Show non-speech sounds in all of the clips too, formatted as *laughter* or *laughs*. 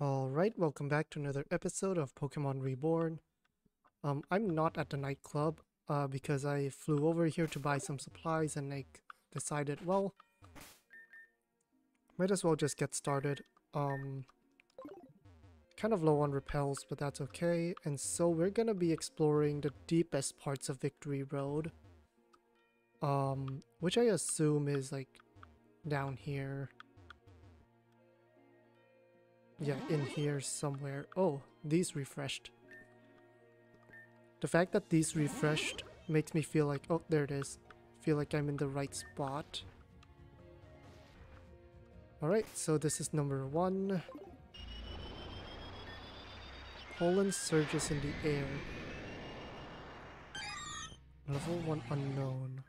Alright, welcome back to another episode of Pokemon Reborn. Um, I'm not at the nightclub, uh, because I flew over here to buy some supplies and I decided, well, might as well just get started. Um, kind of low on repels, but that's okay. And so we're gonna be exploring the deepest parts of Victory Road. Um, which I assume is like down here. Yeah, in here somewhere. Oh, these refreshed. The fact that these refreshed makes me feel like, oh, there it is. Feel like I'm in the right spot. Alright, so this is number one. Pollen surges in the air. Level 1 unknown.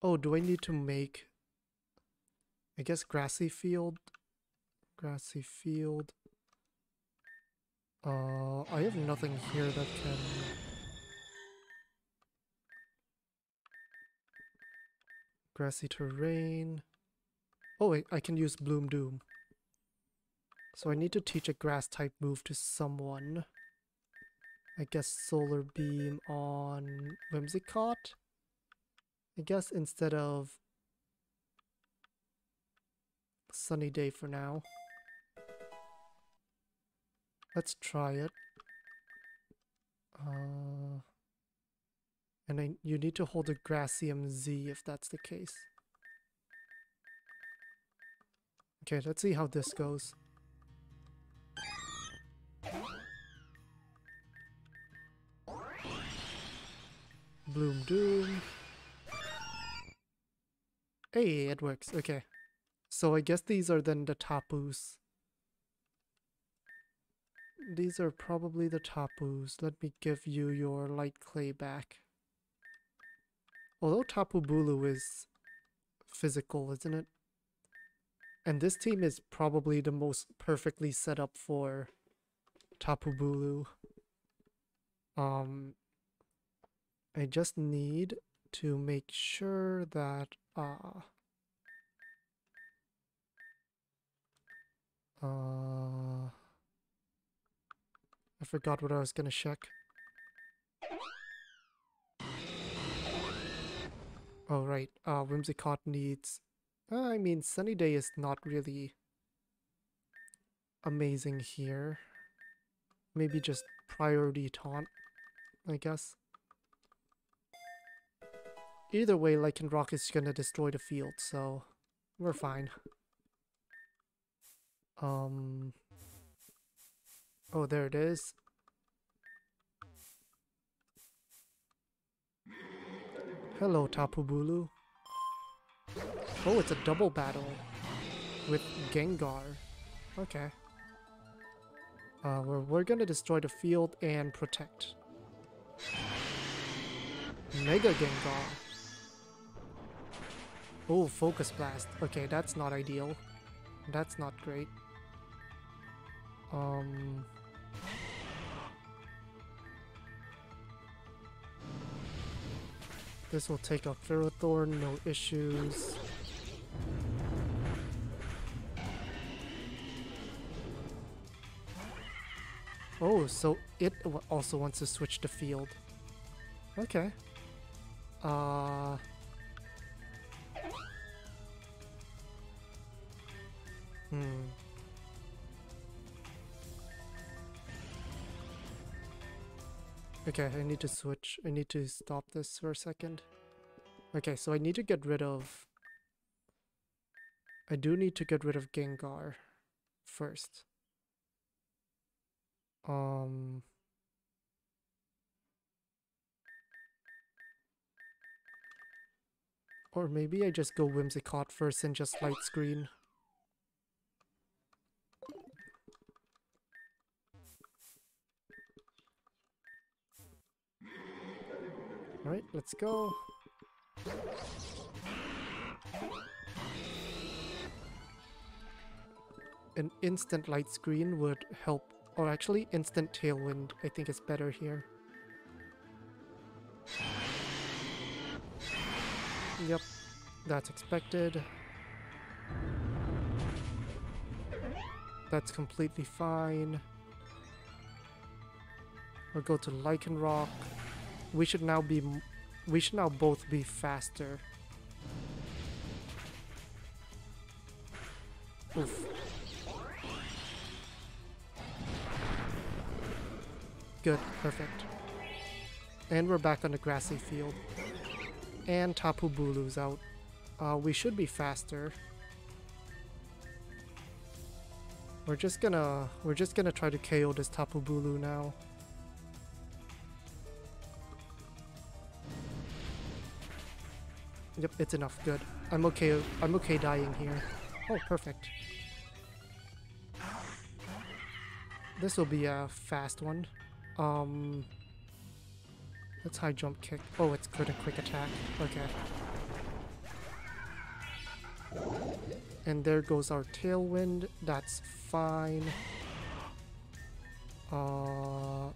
Oh, do I need to make... I guess grassy field? Grassy field. Uh, I have nothing here that can... Grassy terrain. Oh wait, I can use Bloom Doom. So I need to teach a grass type move to someone. I guess Solar Beam on Whimsicott? I guess instead of sunny day for now. Let's try it. Uh, and I, you need to hold a Grassium Z if that's the case. Okay, let's see how this goes. Bloom Doom. Hey, it works. Okay. So I guess these are then the Tapus. These are probably the Tapus. Let me give you your light clay back. Although Tapu Bulu is physical, isn't it? And this team is probably the most perfectly set up for Tapu Bulu. Um, I just need to make sure that uh, uh, I forgot what I was gonna check. Oh right, uh, Whimsicott needs... I mean, Sunny Day is not really amazing here. Maybe just priority taunt, I guess. Either way, Lycanroc is gonna destroy the field, so we're fine. Um. Oh, there it is. Hello, Tapu Bulu. Oh, it's a double battle with Gengar. Okay. Uh, we're, we're gonna destroy the field and protect. Mega Gengar. Oh, Focus Blast. Okay, that's not ideal. That's not great. Um... This will take off Ferrothorn, no issues. Oh, so it also wants to switch the field. Okay. Uh... Hmm. Okay, I need to switch. I need to stop this for a second. Okay, so I need to get rid of... I do need to get rid of Gengar first. Um... Or maybe I just go Whimsicott first and just light screen. Alright, let's go. An instant light screen would help, or actually instant tailwind I think is better here. Yep, that's expected. That's completely fine. We'll go to Lycanroc. We should now be... We should now both be faster. Oof. Good, perfect. And we're back on the grassy field. And Tapu Bulu's out. Uh, we should be faster. We're just gonna we're just gonna try to KO this Tapu Bulu now. Yep, it's enough. Good. I'm okay. I'm okay dying here. Oh, perfect. This will be a fast one. Um, let's high jump kick. Oh, it's good and quick attack. Okay. And there goes our tailwind. That's fine. Uh.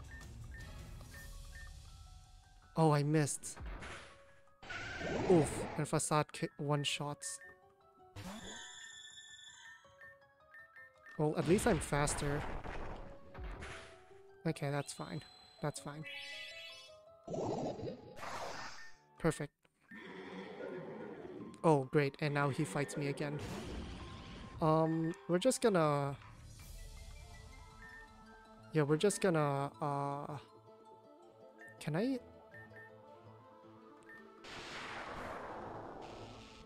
Oh, I missed. Oof, and facade one shots. Well, at least I'm faster. Okay, that's fine. That's fine. Perfect. Oh, great, and now he fights me again. Um, we're just gonna... Yeah, we're just gonna, uh... Can I...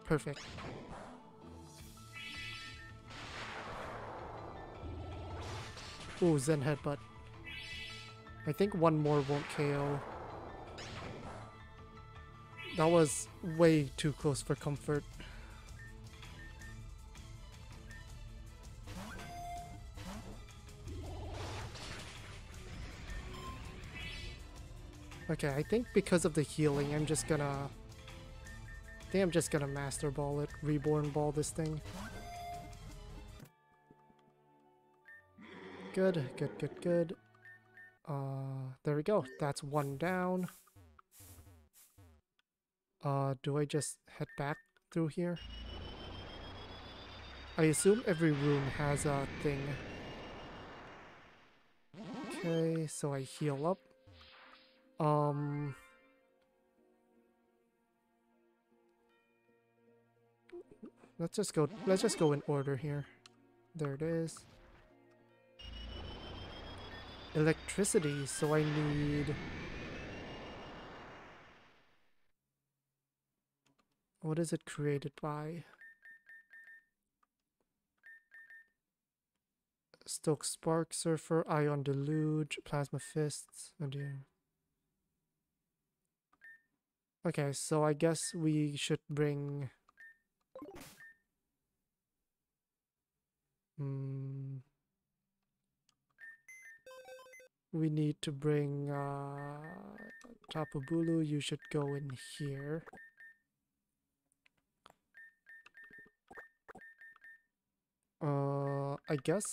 Perfect. Ooh, Zen Headbutt. I think one more won't KO. That was way too close for comfort. Okay, I think because of the healing, I'm just gonna... I think I'm just gonna Master Ball it, Reborn Ball this thing. Good, good, good, good. Uh, there we go. That's one down. Uh, do I just head back through here? I assume every room has a thing. Okay, so I heal up. Um... Let's just go, let's just go in order here. There it is electricity, so I need... What is it created by? Stoke Spark Surfer, Ion Deluge, Plasma Fists, oh. Okay, so I guess we should bring... Hmm we need to bring uh, Tapu Bulu. You should go in here. Uh, I guess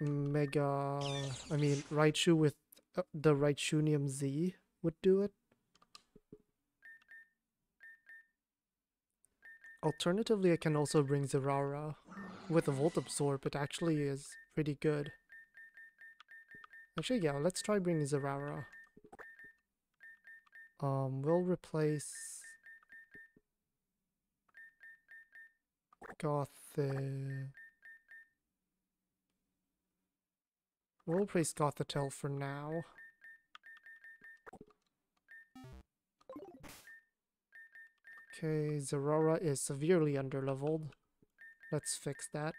Mega, I mean Raichu with uh, the Raichunium Z would do it. Alternatively, I can also bring Zeraora. With a Volt Absorb, it actually is pretty good. Actually, yeah, let's try bringing Zeraora. Um, we'll replace... Gothic... We'll replace Gothitelle for now. Okay, Zeraora is severely underleveled. Let's fix that.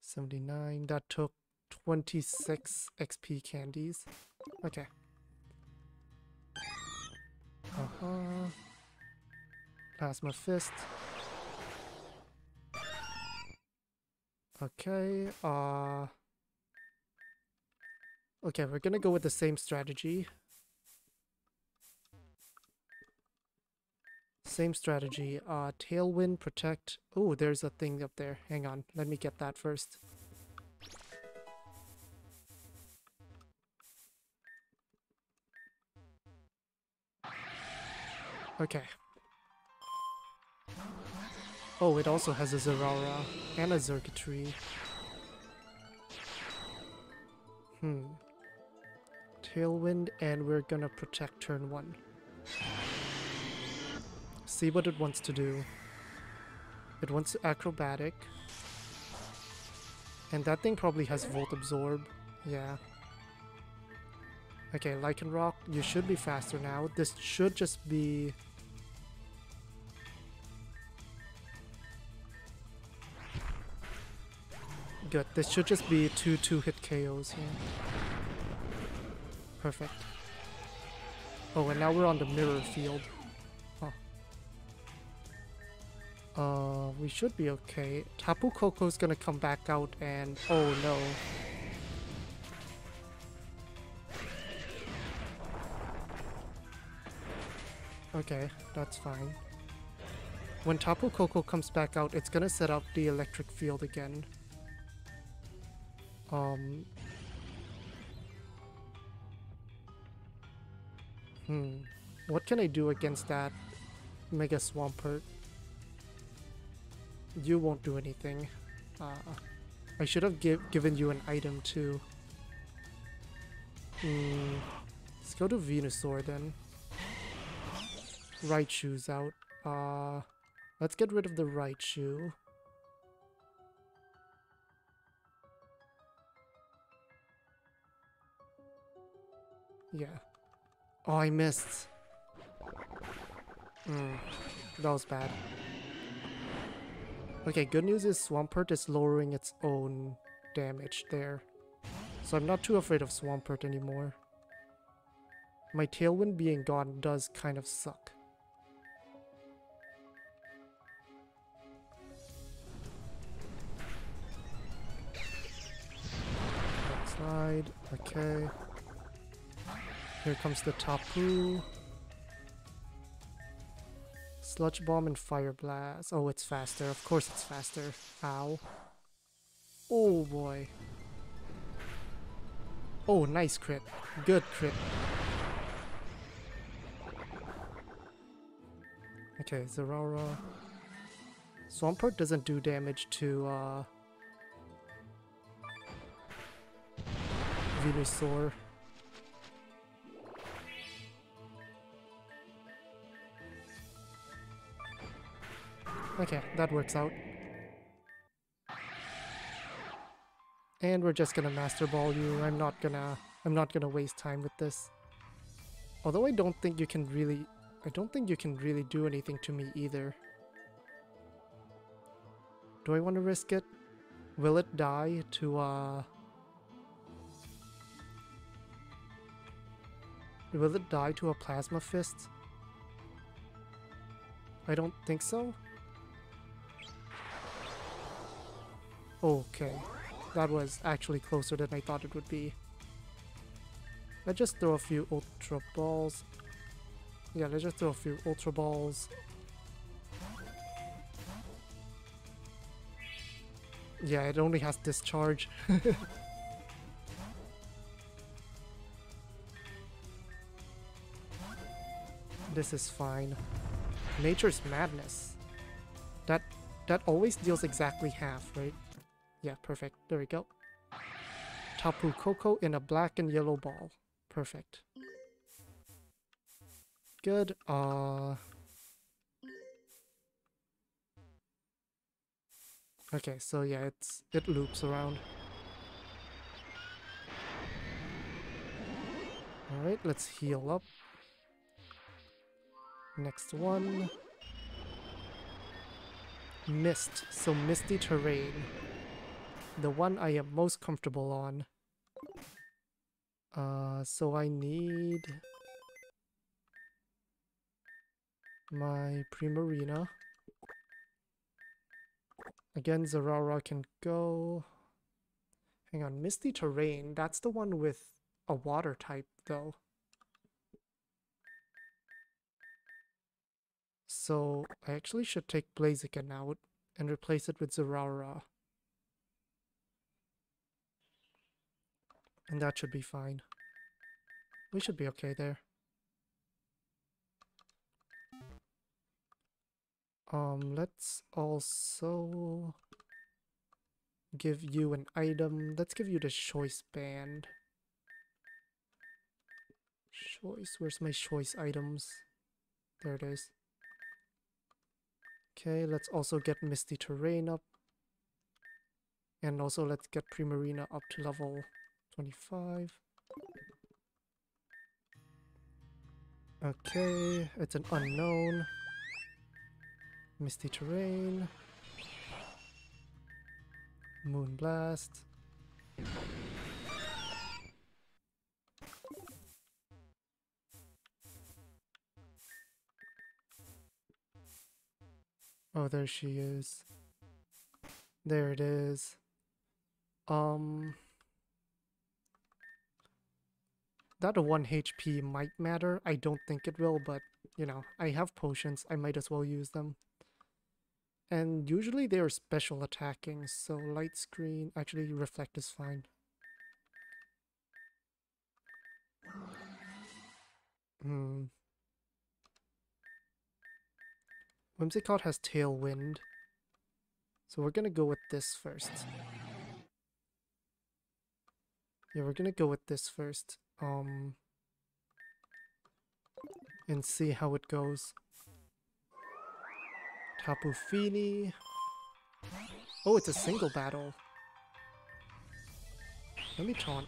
79. That took 26 XP candies. Okay. Uh-huh. Plasma Fist. Okay, uh... Okay, we're gonna go with the same strategy. Same strategy. Uh, Tailwind, Protect. Oh, there's a thing up there. Hang on. Let me get that first. Okay. Oh, it also has a Zeraora and a Xurkitree. Hmm. Tailwind, and we're gonna protect turn one. See what it wants to do. It wants acrobatic. And that thing probably has Volt Absorb. Yeah. Okay, Lycanroc, you should be faster now. This should just be... Good. This should just be two two-hit KOs here. Perfect. Oh, and now we're on the mirror field. Uh, we should be okay. Tapu Koko's gonna come back out and... Oh no. Okay, that's fine. When Tapu Koko comes back out, it's gonna set up the electric field again. Um... Hmm. What can I do against that Mega Swampert? You won't do anything. Uh, I should have give, given you an item too. Hmm. Let's go to Venusaur then. Raichu's out. Uh, let's get rid of the Raichu. Yeah. Oh, I missed. Hmm. That was bad. Okay, good news is Swampert is lowering its own damage there. So I'm not too afraid of Swampert anymore. My Tailwind being gone does kind of suck. Slide, okay. Here comes the Tapu. Sludge Bomb and Fire Blast. Oh, it's faster. Of course it's faster. Ow. Oh boy. Oh, nice crit. Good crit. Okay, Zeraora. Swampert doesn't do damage to uh, Venusaur. Okay, that works out. And we're just gonna Master Ball you. I'm not gonna... I'm not gonna waste time with this. Although I don't think you can really... I don't think you can really do anything to me either. Do I want to risk it? Will it die to, uh... Will it die to a Plasma Fist? I don't think so. Okay, that was actually closer than I thought it would be. Let's just throw a few Ultra Balls. Yeah, let's just throw a few Ultra Balls. Yeah, it only has Discharge. *laughs* this is fine. Nature's Madness. That that always deals exactly half, right? Yeah, perfect. There we go. Tapu Koko in a black and yellow ball. Perfect. Good. Uh... Okay, so yeah, it's it loops around. Alright, let's heal up. Next one. Mist, so misty terrain the one I am most comfortable on. Uh, so I need my Primarina. Again, Zeraora can go. Hang on, Misty Terrain, that's the one with a water type though. So I actually should take Blaziken out and replace it with Zeraora. And that should be fine. We should be okay there. Um, let's also give you an item. Let's give you the choice band. Choice, where's my choice items? There it is. Okay, let's also get Misty Terrain up. And also let's get Primarina up to level 25. Okay, it's an unknown. Misty Terrain. Moonblast. Oh, there she is. There it is. Um... That 1 HP might matter. I don't think it will, but, you know, I have potions. I might as well use them. And usually they are special attacking, so light screen... Actually, reflect is fine. Hmm. Whimsicott has Tailwind. So we're gonna go with this first. Yeah, we're gonna go with this first. Um, and see how it goes. Tapu Fini. Oh, it's a single battle. Let me taunt.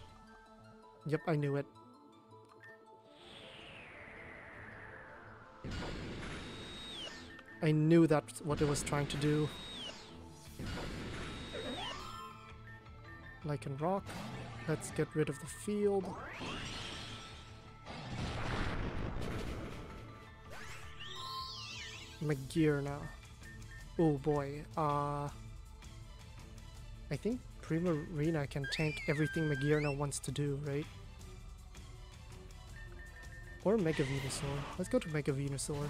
Yep, I knew it. I knew that's what it was trying to do. Like Lycanroc. Let's get rid of the field. Magearna. Oh boy. Uh, I think Primarina can tank everything Magearna wants to do, right? Or Mega Venusaur. Let's go to Mega Venusaur.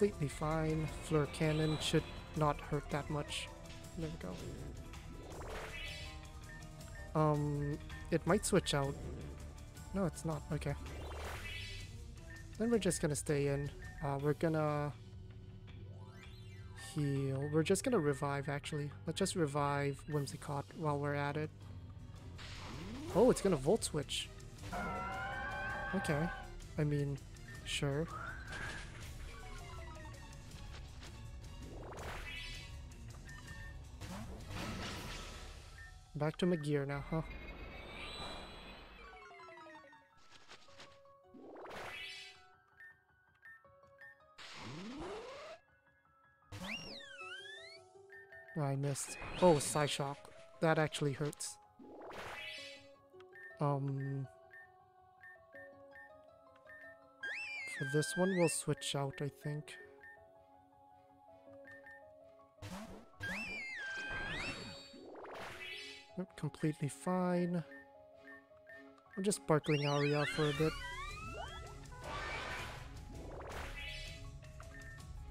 Completely fine. Fleur Cannon should not hurt that much. There we go. Um, it might switch out. No, it's not. Okay. Then we're just gonna stay in. Uh, we're gonna heal. We're just gonna revive, actually. Let's just revive Whimsicott while we're at it. Oh, it's gonna Volt Switch. Okay. I mean, sure. Back to Magearna, huh? I missed. Oh, Psyshock. That actually hurts. Um... For this one, we'll switch out, I think. Completely fine. I'm just sparkling Aria for a bit.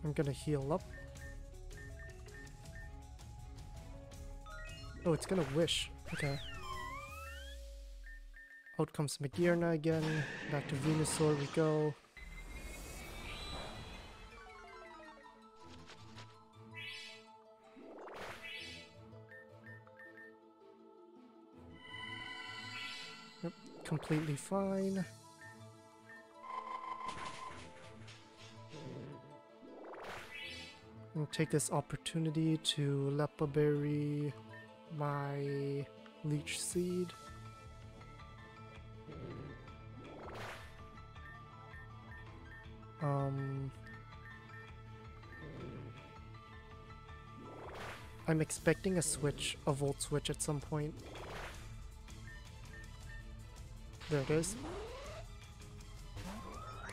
I'm gonna heal up. Oh, it's gonna wish. Okay. Out comes Magearna again. Back to Venusaur we go. Completely fine. I'll take this opportunity to Leppa Berry my Leech Seed. Um, I'm expecting a switch, a Volt Switch at some point. There it is.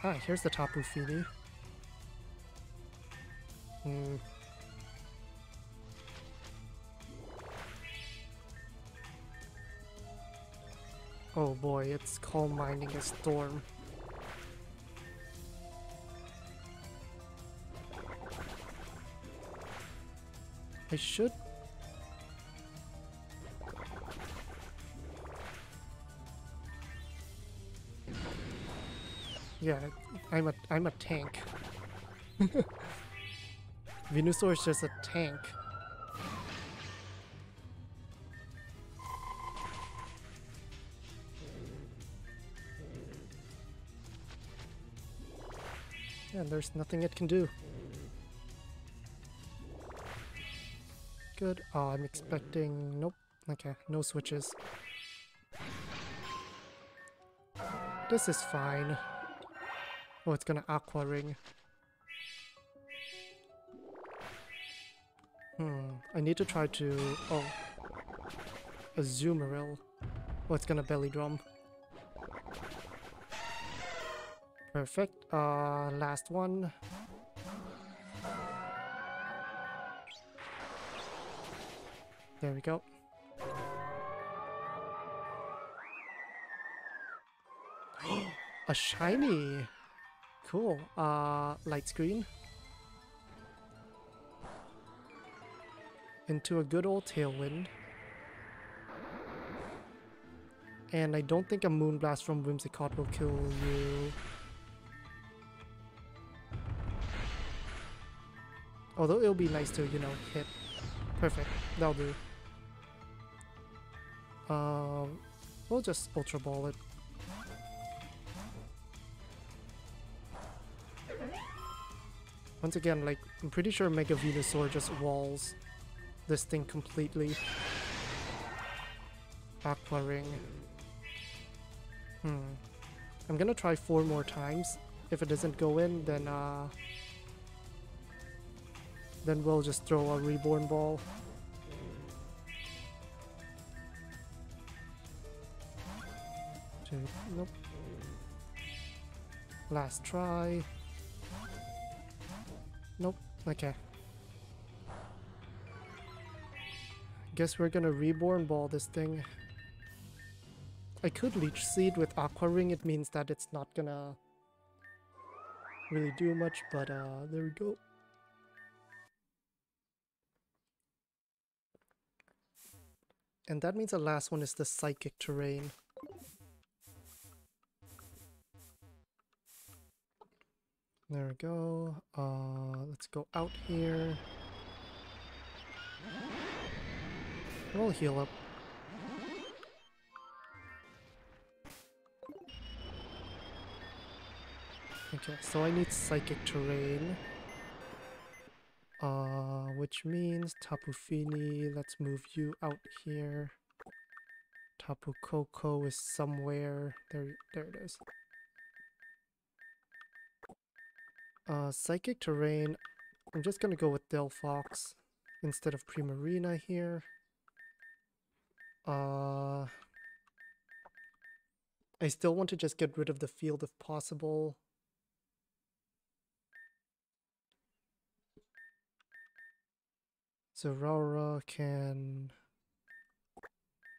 Ah, here's the Tapu Fini. Hmm. Oh boy, it's Calm Minding a storm. I should... Yeah, I'm a I'm a tank. *laughs* Venusaur is just a tank. And there's nothing it can do. Good. Oh, I'm expecting... Nope. Okay, no switches. This is fine. Oh, it's gonna Aqua Ring. Hmm, I need to try to... Oh. Azumarill. Oh, it's gonna Belly Drum. Perfect. Uh, last one. There we go. *gasps* A shiny! Cool. Uh, light screen. Into a good old Tailwind. And I don't think a Moonblast from Whimsicott will kill you. Although it'll be nice to, you know, hit. Perfect. That'll do. Um, we'll just Ultra Ball it. Once again, like, I'm pretty sure Mega Venusaur just walls this thing completely. Aqua Ring. Hmm. I'm gonna try four more times. If it doesn't go in, then uh, then we'll just throw a reborn ball. Nope. Last try. Nope, okay. Guess we're gonna reborn ball this thing. I could leech seed with aqua ring, it means that it's not gonna really do much, but uh, there we go. And that means the last one is the psychic terrain. There we go. Uh, let's go out here. We'll heal up. Okay, so I need psychic terrain. Uh, which means Tapu Fini, let's move you out here. Tapu Koko is somewhere. There, there it is. Uh, Psychic Terrain, I'm just gonna go with Delphox instead of Primarina here. Uh, I still want to just get rid of the field if possible. Zeraora can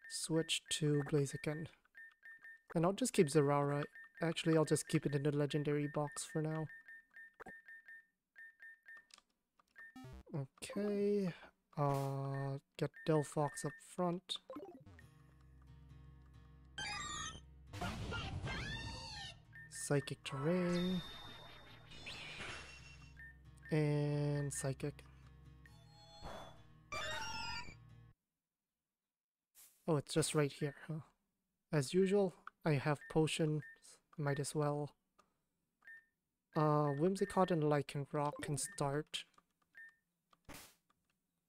switch to Blaziken. And I'll just keep Zeraora. Actually, I'll just keep it in the legendary box for now. Okay. Uh, get Delphox up front. Psychic Terrain. And Psychic. Oh, it's just right here, huh? As usual, I have potions, might as well. Uh, Whimsicott and Lycanroc can start.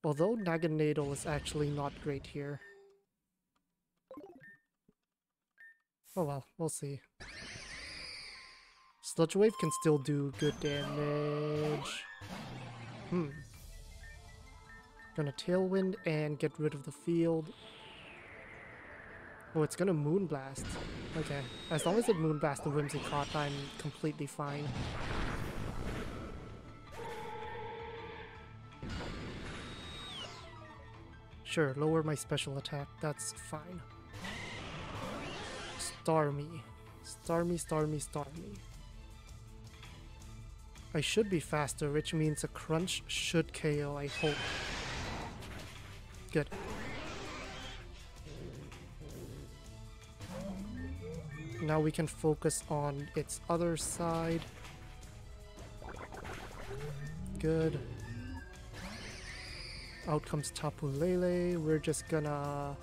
Although Naganadel is actually not great here. Oh well, we'll see. Sludge Wave can still do good damage. Hmm. Gonna Tailwind and get rid of the field. Oh, it's gonna Moonblast. Okay. As long as it Moonblast the Whimsicott, I'm completely fine. Sure, lower my special attack. That's fine. Starmie. Starmie, Starmie, Starmie. I should be faster, which means a crunch should KO, I hope. Good. Now we can focus on its other side. Good. Out comes Tapu Lele. We're just gonna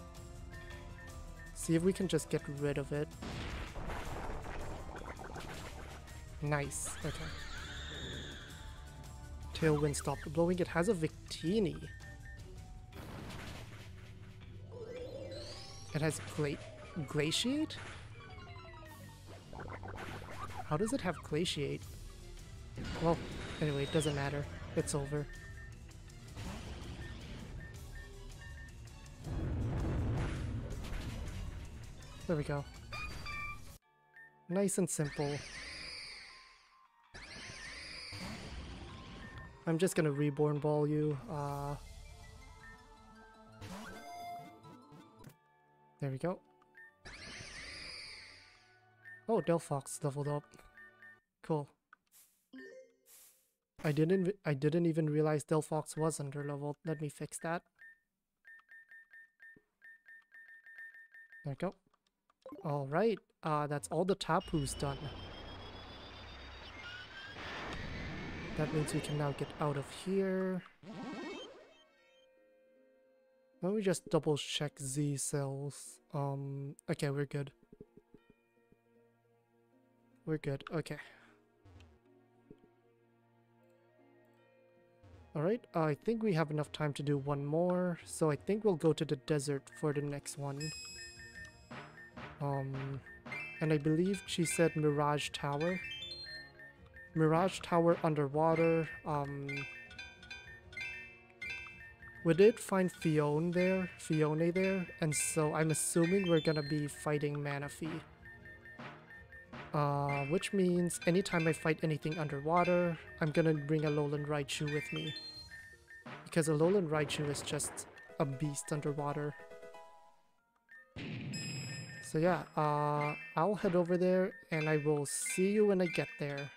see if we can just get rid of it. Nice. Okay. Tailwind stopped blowing. It has a Victini. It has gla Glaciate? How does it have Glaciate? Well, anyway, it doesn't matter. It's over. There we go. Nice and simple. I'm just gonna reborn ball you. Uh, there we go. Oh, Delphox leveled up. Cool. I didn't I didn't even realize Delphox was under leveled. Let me fix that. There we go. Alright, uh, that's all the Tapu's done. That means we can now get out of here. Let me just double check Z cells. Um, okay, we're good. We're good, okay. Alright, I think we have enough time to do one more, so I think we'll go to the desert for the next one. Um, and I believe she said Mirage Tower. Mirage Tower underwater. Um, we did find Phione there, Phione there, and so I'm assuming we're gonna be fighting Manaphy. Uh, which means anytime I fight anything underwater, I'm gonna bring a Alolan Raichu with me. Because a Alolan Raichu is just a beast underwater. So yeah, uh, I'll head over there and I will see you when I get there.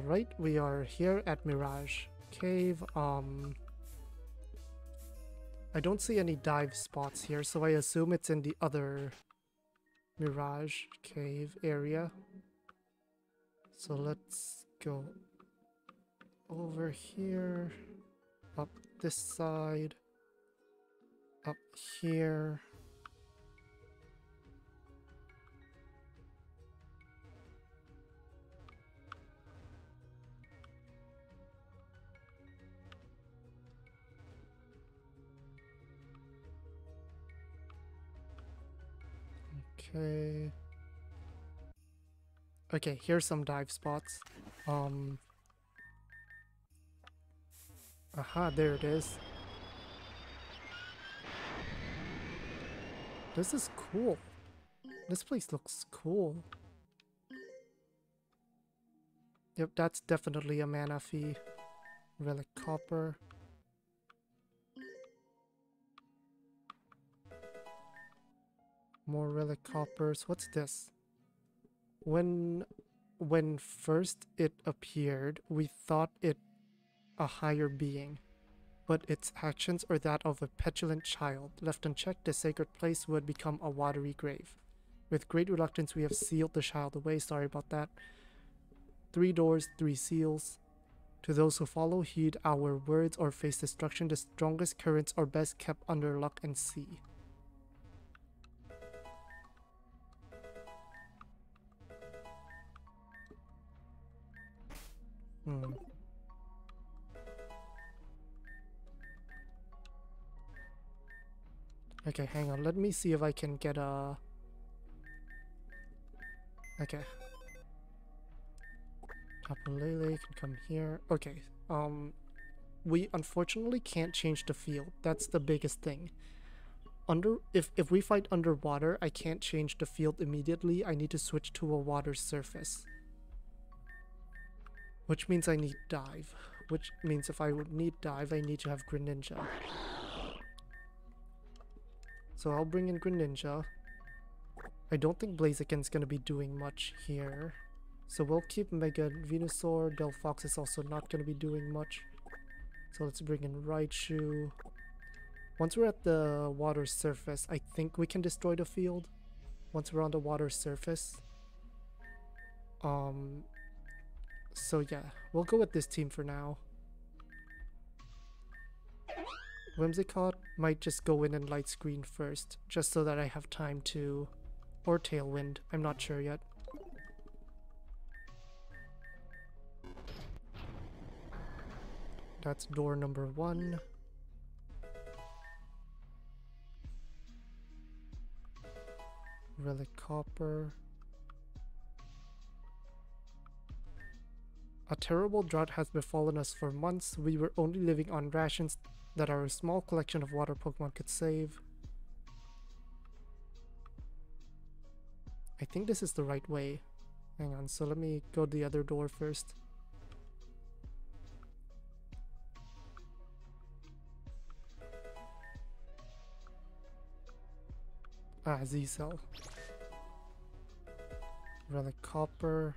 Alright, we are here at Mirage Cave. Um, I don't see any dive spots here, so I assume it's in the other Mirage Cave area. So let's go over here, up this side, up here. Okay. Okay, here's some dive spots. Um. Aha, there it is. This is cool. This place looks cool. Yep, that's definitely a Manaphy. Relic copper. More relic coppers. What's this? When when first it appeared, we thought it a higher being, but its actions are that of a petulant child. Left unchecked, the sacred place would become a watery grave. With great reluctance, we have sealed the child away. Sorry about that. Three doors, three seals. To those who follow, heed our words or face destruction. The strongest currents are best kept under lock and sea. Hmm. Okay, hang on. Let me see if I can get a... Okay. Tapu Lele can come here. Okay, um... We unfortunately can't change the field. That's the biggest thing. Under if, if we fight underwater, I can't change the field immediately. I need to switch to a water surface. Which means I need dive. Which means if I would need dive, I need to have Greninja. So I'll bring in Greninja. I don't think Blaziken's gonna be doing much here. So we'll keep Mega Venusaur. Delphox is also not gonna be doing much. So let's bring in Raichu. Once we're at the water surface, I think we can destroy the field. Once we're on the water surface. Um, so yeah, we'll go with this team for now. Whimsicott might just go in and light screen first, just so that I have time to... Or Tailwind, I'm not sure yet. That's door number one. Relic Copper. A terrible drought has befallen us for months. We were only living on rations that our small collection of water Pokemon could save. I think this is the right way. Hang on, so let me go to the other door first. Ah, Z-Cell. Relic Copper.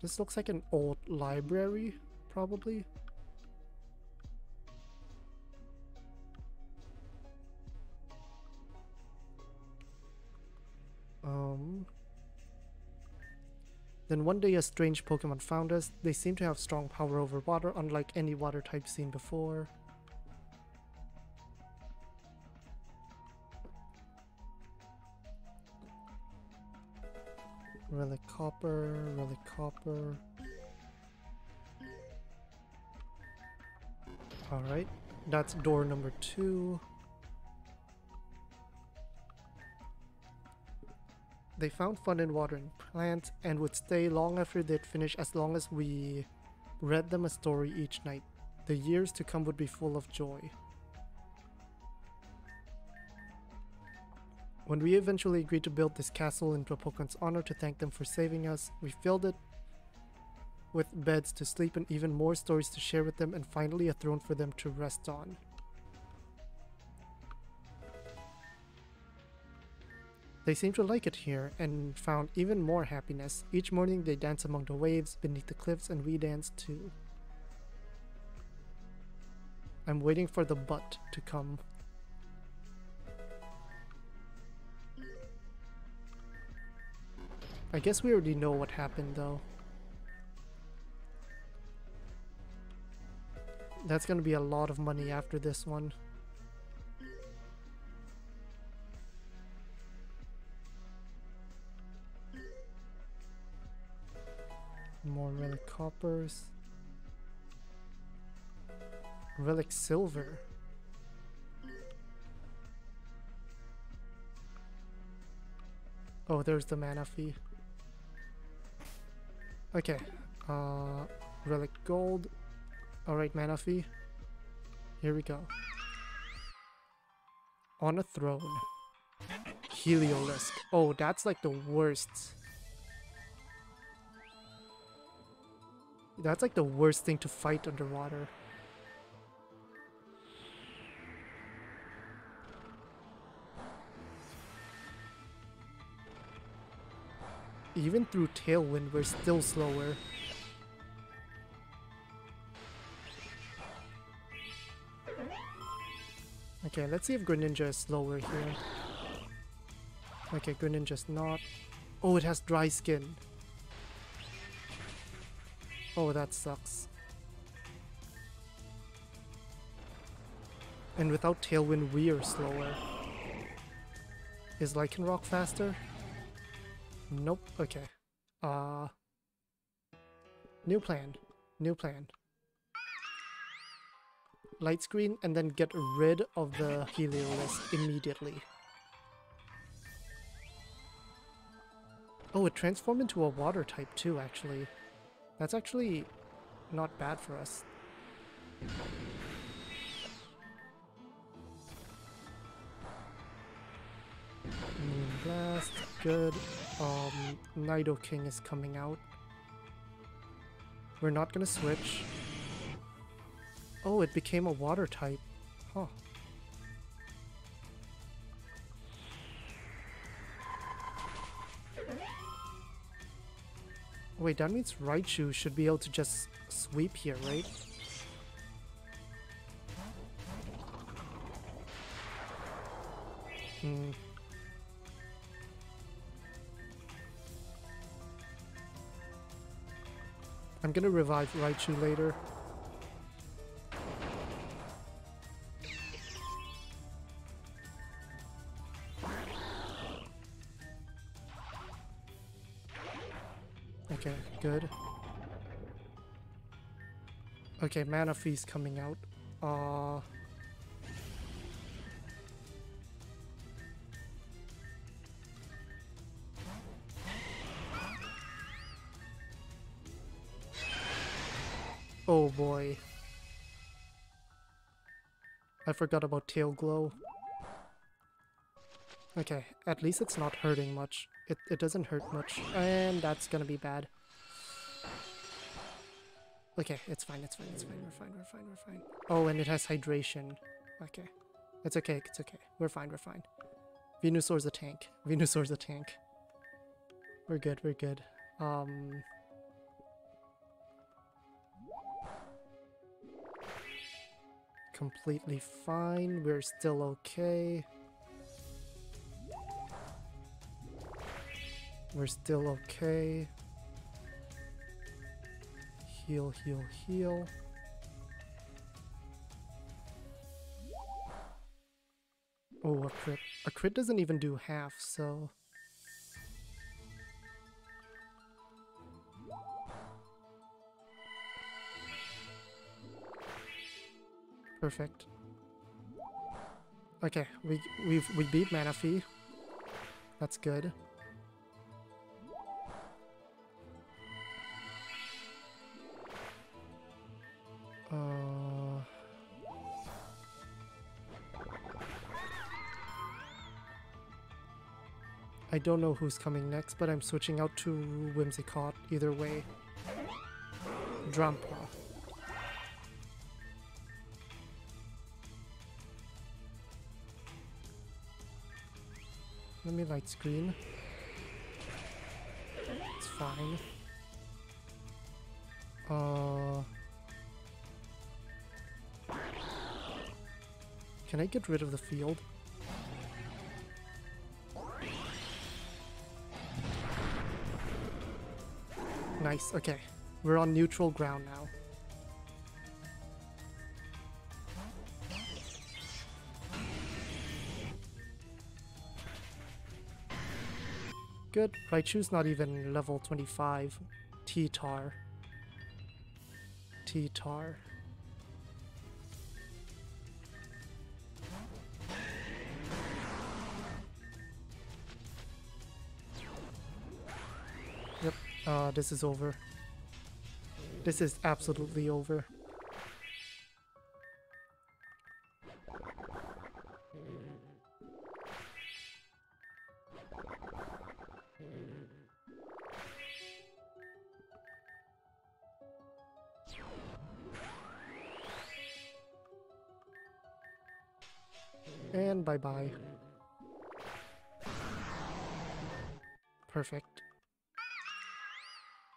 This looks like an old library, probably. Um, then one day a strange Pokemon found us. They seem to have strong power over water, unlike any water type seen before. Relic copper, relic copper. Alright, that's door number two. They found fun in watering plants and would stay long after they'd finish as long as we read them a story each night. The years to come would be full of joy. When we eventually agreed to build this castle in a honor to thank them for saving us, we filled it with beds to sleep and even more stories to share with them and finally a throne for them to rest on. They seemed to like it here and found even more happiness. Each morning they dance among the waves beneath the cliffs and we dance too. I'm waiting for the butt to come. I guess we already know what happened though. That's gonna be a lot of money after this one. More relic coppers. Relic silver. Oh, there's the Manaphy. Okay. Uh, relic gold. Alright, Manaphy. Here we go. On a throne. Heliolisk. Oh, that's like the worst. That's like the worst thing to fight underwater. Even through Tailwind, we're still slower. Okay, let's see if Greninja is slower here. Okay, Greninja's not. Oh, it has dry skin. Oh, that sucks. And without Tailwind, we are slower. Is Lycanroc faster? Nope. Okay. Uh. New plan. New plan. Light screen and then get rid of the Heliolisk immediately. Oh, it transformed into a water type too, actually. That's actually not bad for us. Blast, good. Um, Nidoking is coming out. We're not gonna switch. Oh, it became a water type. Huh. Wait, that means Raichu should be able to just sweep here, right? Hmm. I'm gonna revive Raichu later. Okay, good. Okay, Manaphy's coming out. Uh... Oh boy. I forgot about Tail Glow. Okay, at least it's not hurting much. It, it doesn't hurt much, and that's gonna be bad. Okay, it's fine, it's fine, it's fine, we're fine, we're fine, we're fine. Oh, and it has hydration. Okay. It's okay, it's okay. We're fine, we're fine. Venusaur's a tank. Venusaur's a tank. We're good, we're good. Um... Completely fine, we're still okay. We're still okay. Heal, heal, heal. Oh, a crit. A crit doesn't even do half, so... Perfect. Okay, we we we beat Manaphy. That's good. Uh, I don't know who's coming next, but I'm switching out to Whimsicott either way. Drampa. Let me light screen. It's fine. Uh... Can I get rid of the field? Nice, okay. We're on neutral ground now. Good. Raichu's not even level 25. T-Tar. T-Tar. Yep, uh, this is over. This is absolutely over. Bye-bye. Perfect.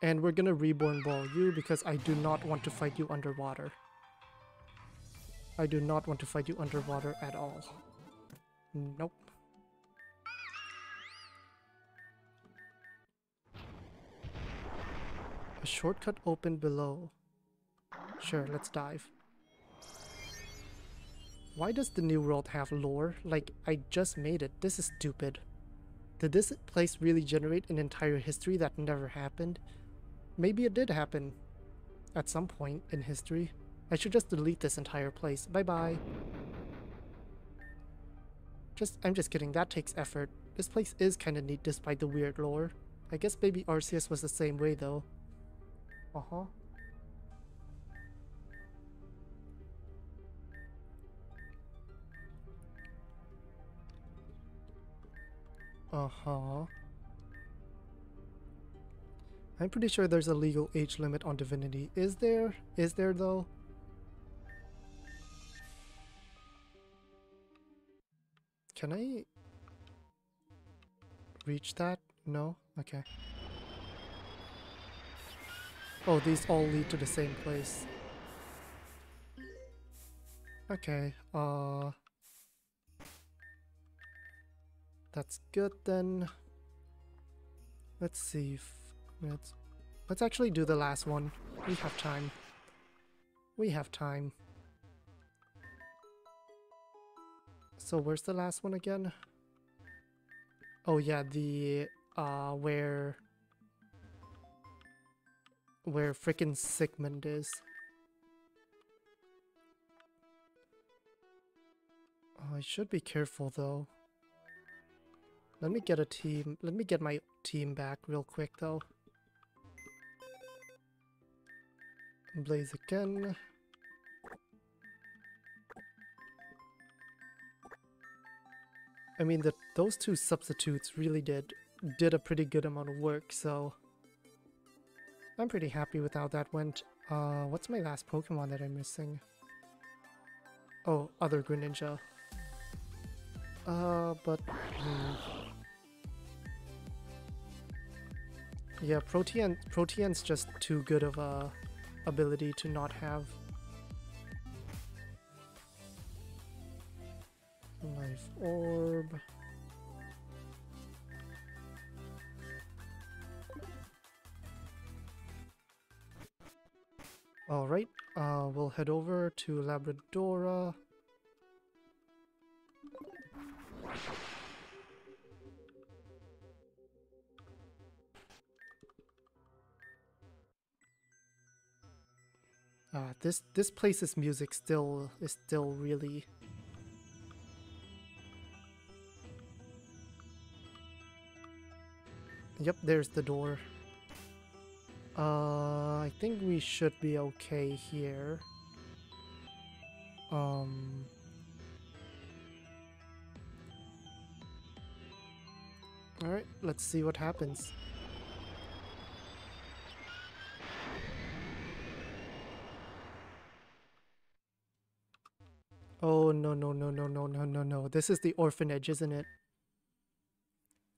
And we're gonna reborn ball you because I do not want to fight you underwater. I do not want to fight you underwater at all. Nope. A shortcut open below. Sure, let's dive. Why does the new world have lore? Like, I just made it. This is stupid. Did this place really generate an entire history that never happened? Maybe it did happen at some point in history. I should just delete this entire place. Bye-bye. Just, I'm just kidding. That takes effort. This place is kind of neat despite the weird lore. I guess maybe Arceus was the same way though. Uh-huh. Uh-huh. I'm pretty sure there's a legal age limit on Divinity. Is there? Is there though? Can I reach that? No? Okay. Oh, these all lead to the same place. Okay, uh... That's good then. Let's see if let's let's actually do the last one. We have time. We have time. So where's the last one again? Oh yeah, the uh where where frickin' Sigmund is. Oh, I should be careful though. Let me get a team. Let me get my team back real quick though. Blaziken. I mean, that those two substitutes really did did a pretty good amount of work, so I'm pretty happy with how that went. Uh, what's my last Pokemon that I'm missing? Oh, other Greninja. Uh, but... Hmm. Yeah, Protean Protean's just too good of a ability to not have. Life Orb. Alright, uh, we'll head over to Labradorra. Uh, this this place's music still is still really Yep, there's the door. Uh, I think we should be okay here. Um... Alright, let's see what happens. Oh, no, no, no, no, no, no, no, no. This is the orphanage, isn't it?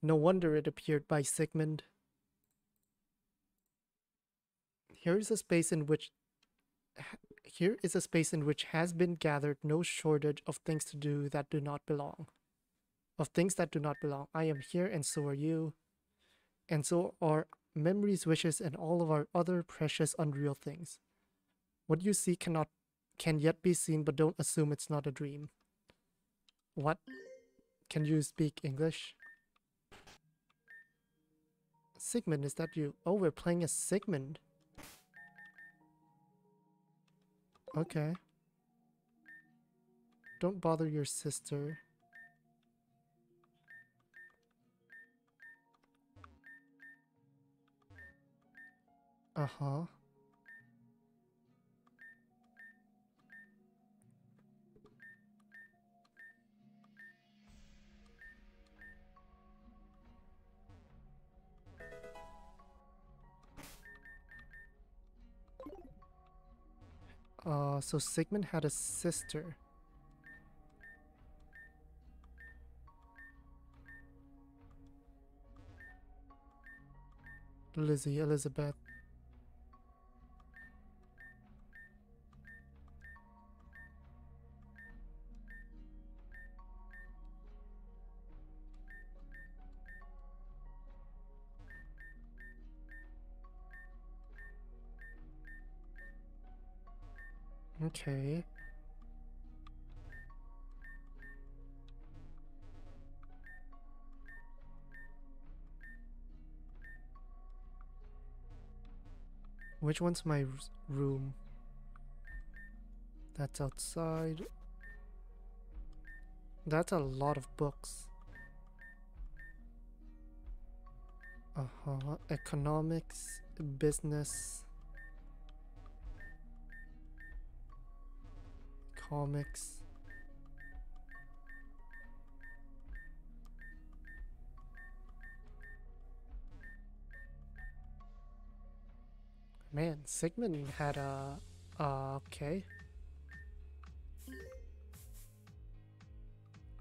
No wonder it appeared by Sigmund. Here is a space in which... Here is a space in which has been gathered no shortage of things to do that do not belong. Of things that do not belong. I am here and so are you. And so are memories, wishes, and all of our other precious unreal things. What you see cannot can yet be seen, but don't assume it's not a dream. What? Can you speak English? Sigmund, is that you? Oh, we're playing as Sigmund. Okay. Don't bother your sister. Uh-huh. Uh, so Sigmund had a sister. Lizzie, Elizabeth. Okay. Which one's my room? That's outside. That's a lot of books. Uh-huh. Economics, business, comics. Man, Sigmund had a... Uh, okay.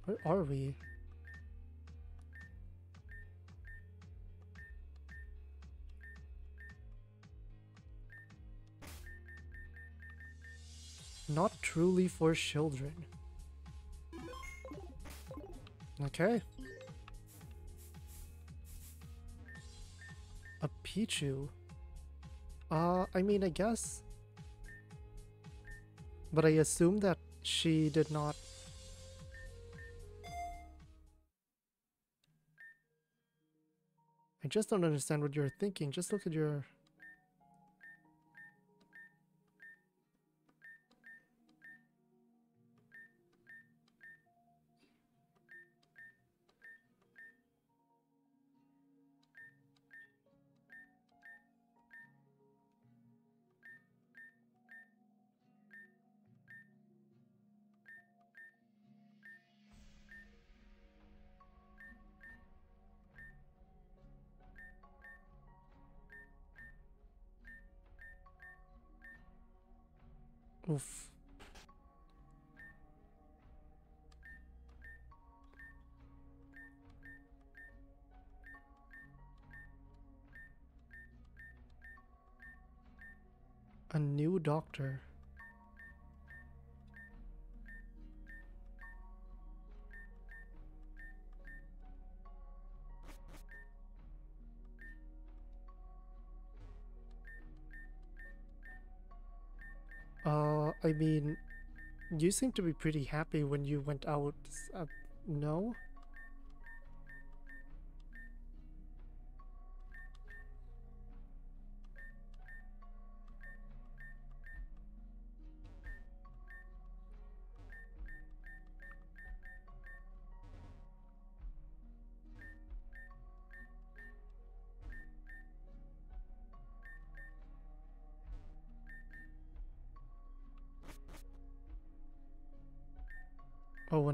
Where are we? Not truly for children. Okay. A Pichu. Uh, I mean, I guess. But I assume that she did not... I just don't understand what you're thinking. Just look at your... A new doctor. Uh, I mean, you seem to be pretty happy when you went out. Uh, no?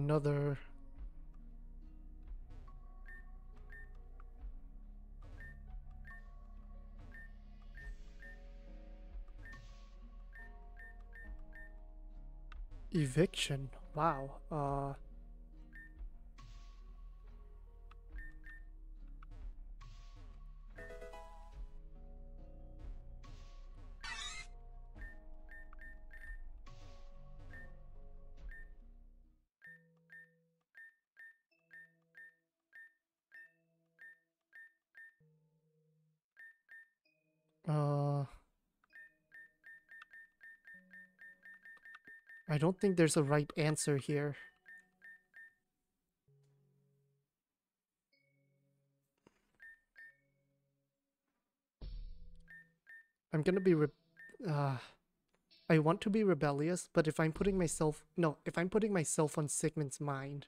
Another... Eviction. Wow. Uh... don't think there's a right answer here. I'm gonna be uh, I want to be rebellious, but if I'm putting myself no, if I'm putting myself on Sigmund's mind,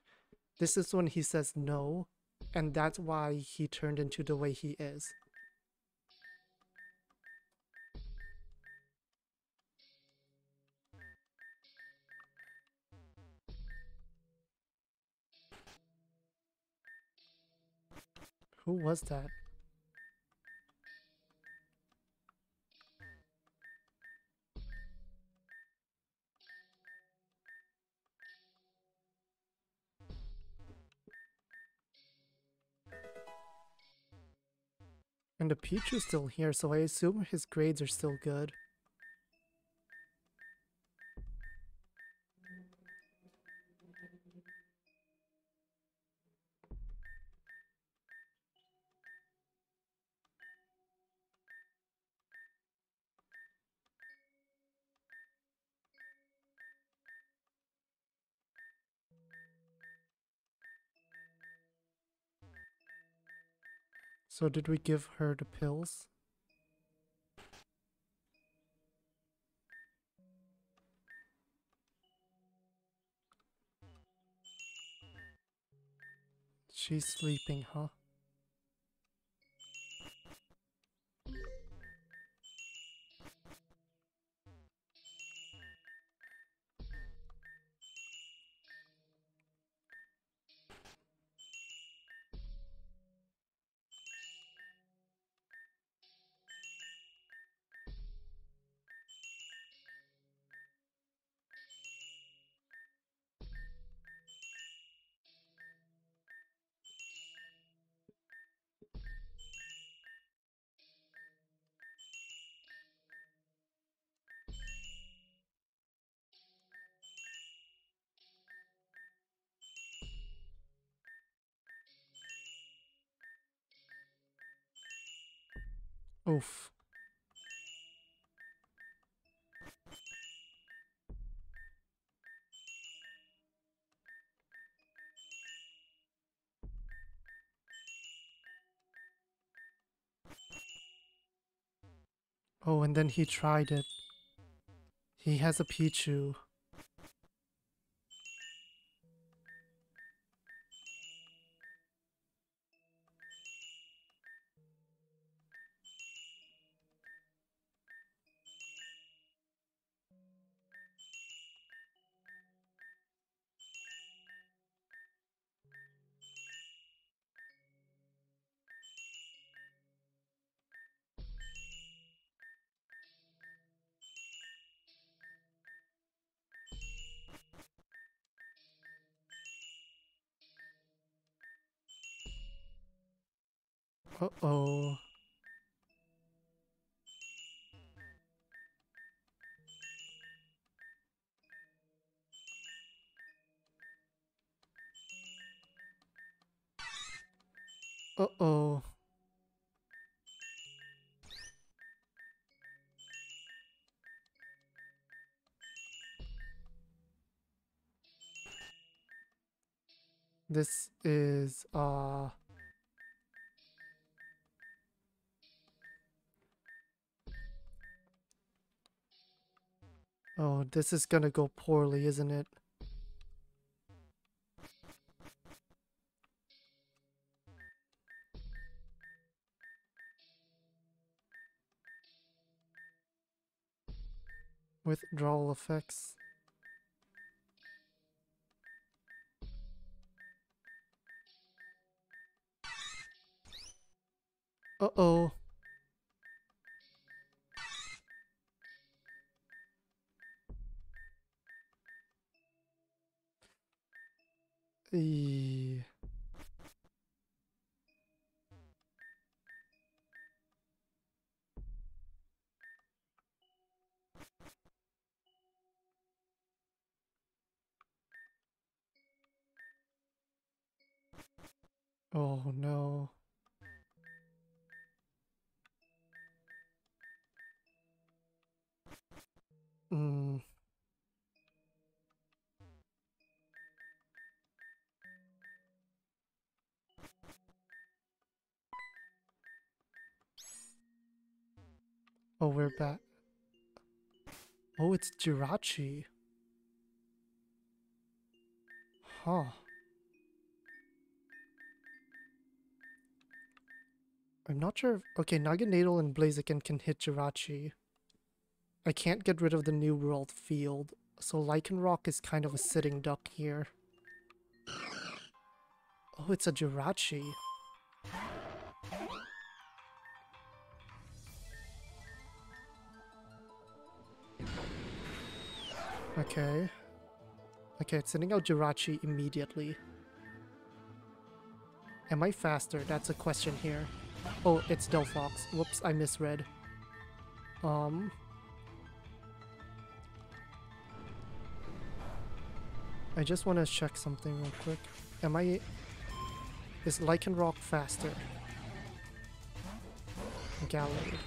this is when he says no, and that's why he turned into the way he is. Who was that? And the Peach is still here, so I assume his grades are still good. So did we give her the pills? She's sleeping, huh? Oof. Oh, and then he tried it. He has a Pichu. This is, uh... Oh, this is gonna go poorly, isn't it? Withdrawal effects. Uh-oh. Oh no. Mm. Oh, we're back. Oh, it's Jirachi. Huh. I'm not sure if... Okay, Naganadel and Blaziken can hit Jirachi. I can't get rid of the New World field, so Lycanroc is kind of a sitting duck here. Oh, it's a Jirachi. Okay. Okay, it's sending out Jirachi immediately. Am I faster? That's a question here. Oh, it's Delphox. Whoops, I misread. Um... I just want to check something real quick. Am I... Is Lycanroc faster? Gallade.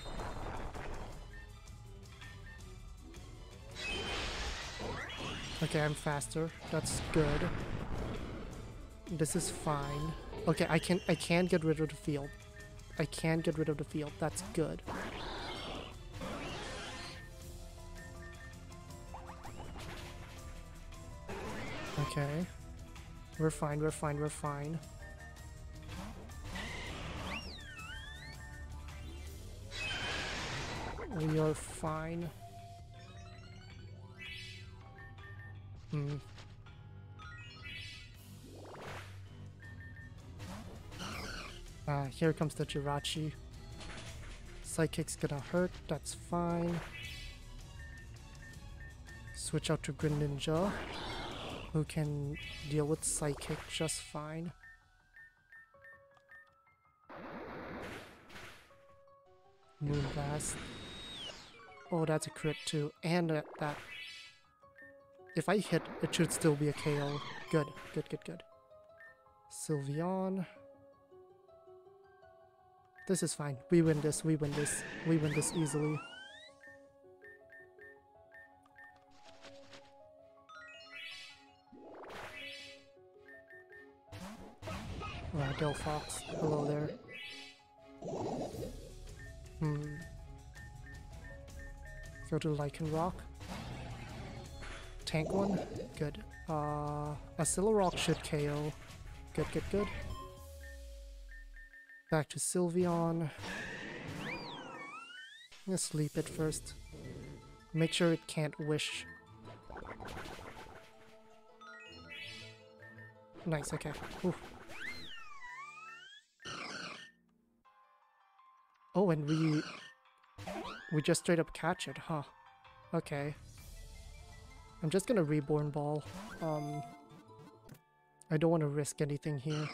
Okay, I'm faster. That's good. This is fine. Okay, I can I can get rid of the field. I can get rid of the field. That's good. Okay. We're fine, we're fine, we're fine. We are fine. Hmm. Uh, here comes the Jirachi. Psychic's gonna hurt, that's fine. Switch out to Greninja, who can deal with Psychic just fine. Moonblast. Oh, that's a crit too. And uh, that. If I hit, it should still be a KO. Good, good, good, good. Sylveon. This is fine. We win this, we win this. We win this easily. Ah, Fox. Hello there. Hmm. Go to Lycanroc. Tank one. Good. Uh, Rock should KO. Good, good, good. Back to Sylveon. Let's sleep it first. Make sure it can't wish. Nice, okay. Oh, and we... We just straight up catch it, huh? Okay. I'm just gonna Reborn Ball. Um... I don't want to risk anything here.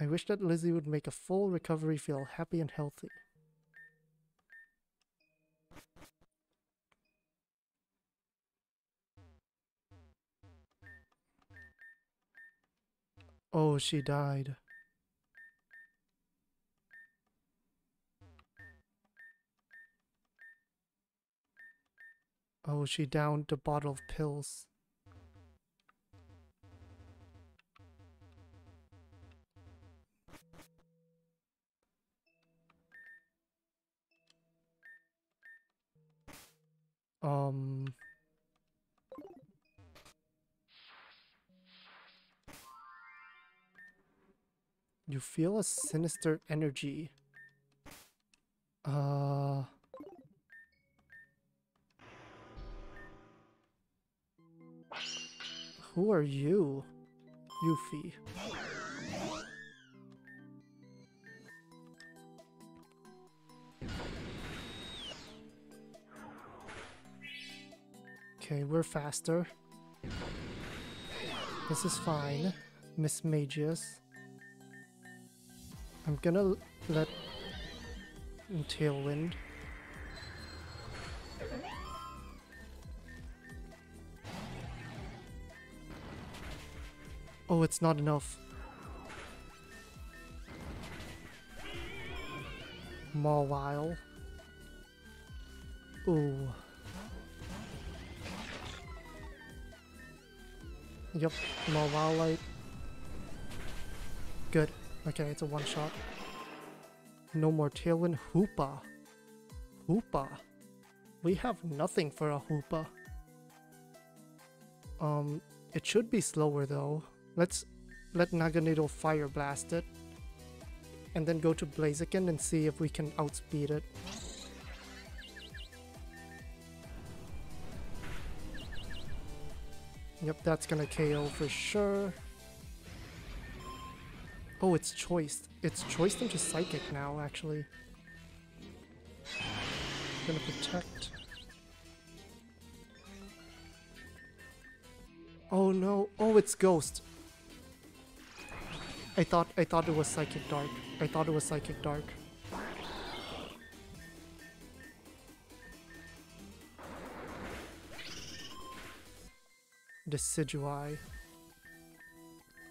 I wish that Lizzie would make a full recovery feel happy and healthy. Oh, she died. Oh, she downed a bottle of pills. Um... You feel a sinister energy. Uh... Who are you? Euphie. Okay, we're faster. This is fine. Mismagius. I'm gonna let Tailwind. Oh, it's not enough. Mawile. Ooh. Yep, Mawilite. Okay, it's a one shot. No more Tailwind. Hoopa. Hoopa. We have nothing for a Hoopa. Um, it should be slower though. Let's let Naganadel Fire Blast it. And then go to Blaziken and see if we can outspeed it. Yep, that's gonna KO for sure. Oh, it's choiced. It's choiced into Psychic now, actually. I'm Gonna protect. Oh no. Oh, it's Ghost. I thought I thought it was Psychic Dark. I thought it was Psychic Dark. Decidueye.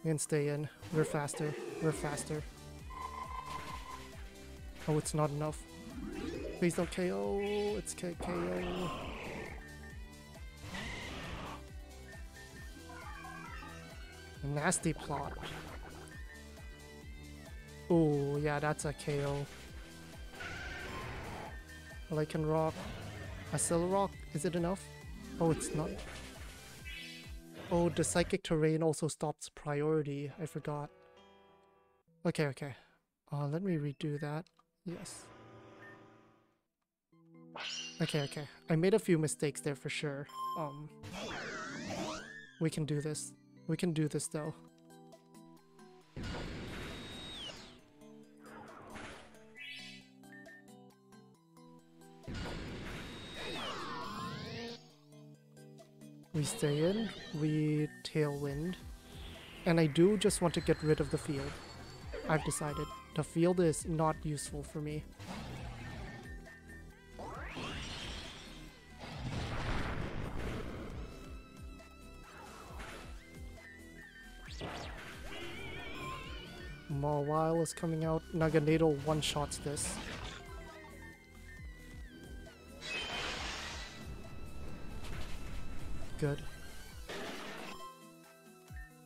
We can stay in. We're faster. We're faster. Oh, it's not enough. Please don't KO. It's K KO. Nasty plot. Oh, yeah, that's a KO. Lycanroc. Rock. Is it enough? Oh, it's not. Oh, the Psychic Terrain also stops priority. I forgot. Okay, okay. Uh, let me redo that. Yes. Okay, okay. I made a few mistakes there for sure. Um, we can do this. We can do this though. We stay in, we tailwind, and I do just want to get rid of the field. I've decided. The field is not useful for me. Mawile is coming out. Naganadel one-shots this. Good.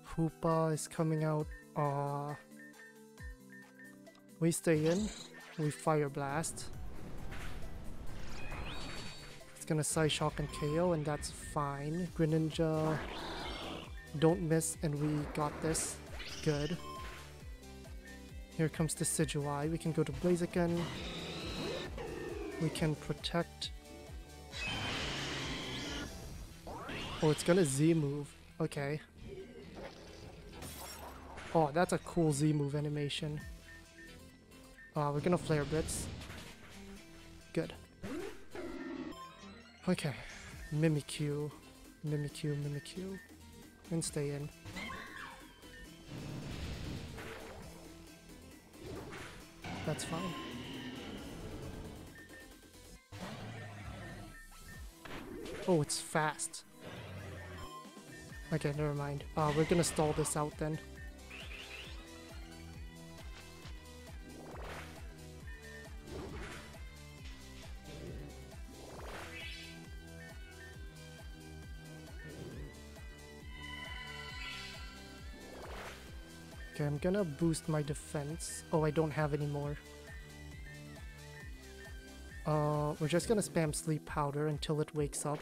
Hoopa is coming out. Uh, we stay in. We Fire Blast. It's gonna Psyshock and KO and that's fine. Greninja don't miss and we got this. Good. Here comes the Decidueye. We can go to Blaziken. We can protect. Oh, it's gonna Z move. Okay. Oh, that's a cool Z move animation. Uh, we're gonna Flare Blitz. Good. Okay. Mimikyu. Mimikyu, Mimikyu. And stay in. That's fine. Oh, it's fast. Okay, never mind. Uh, we're gonna stall this out then. Okay, I'm gonna boost my defense. Oh, I don't have any more. Uh, we're just gonna spam sleep powder until it wakes up.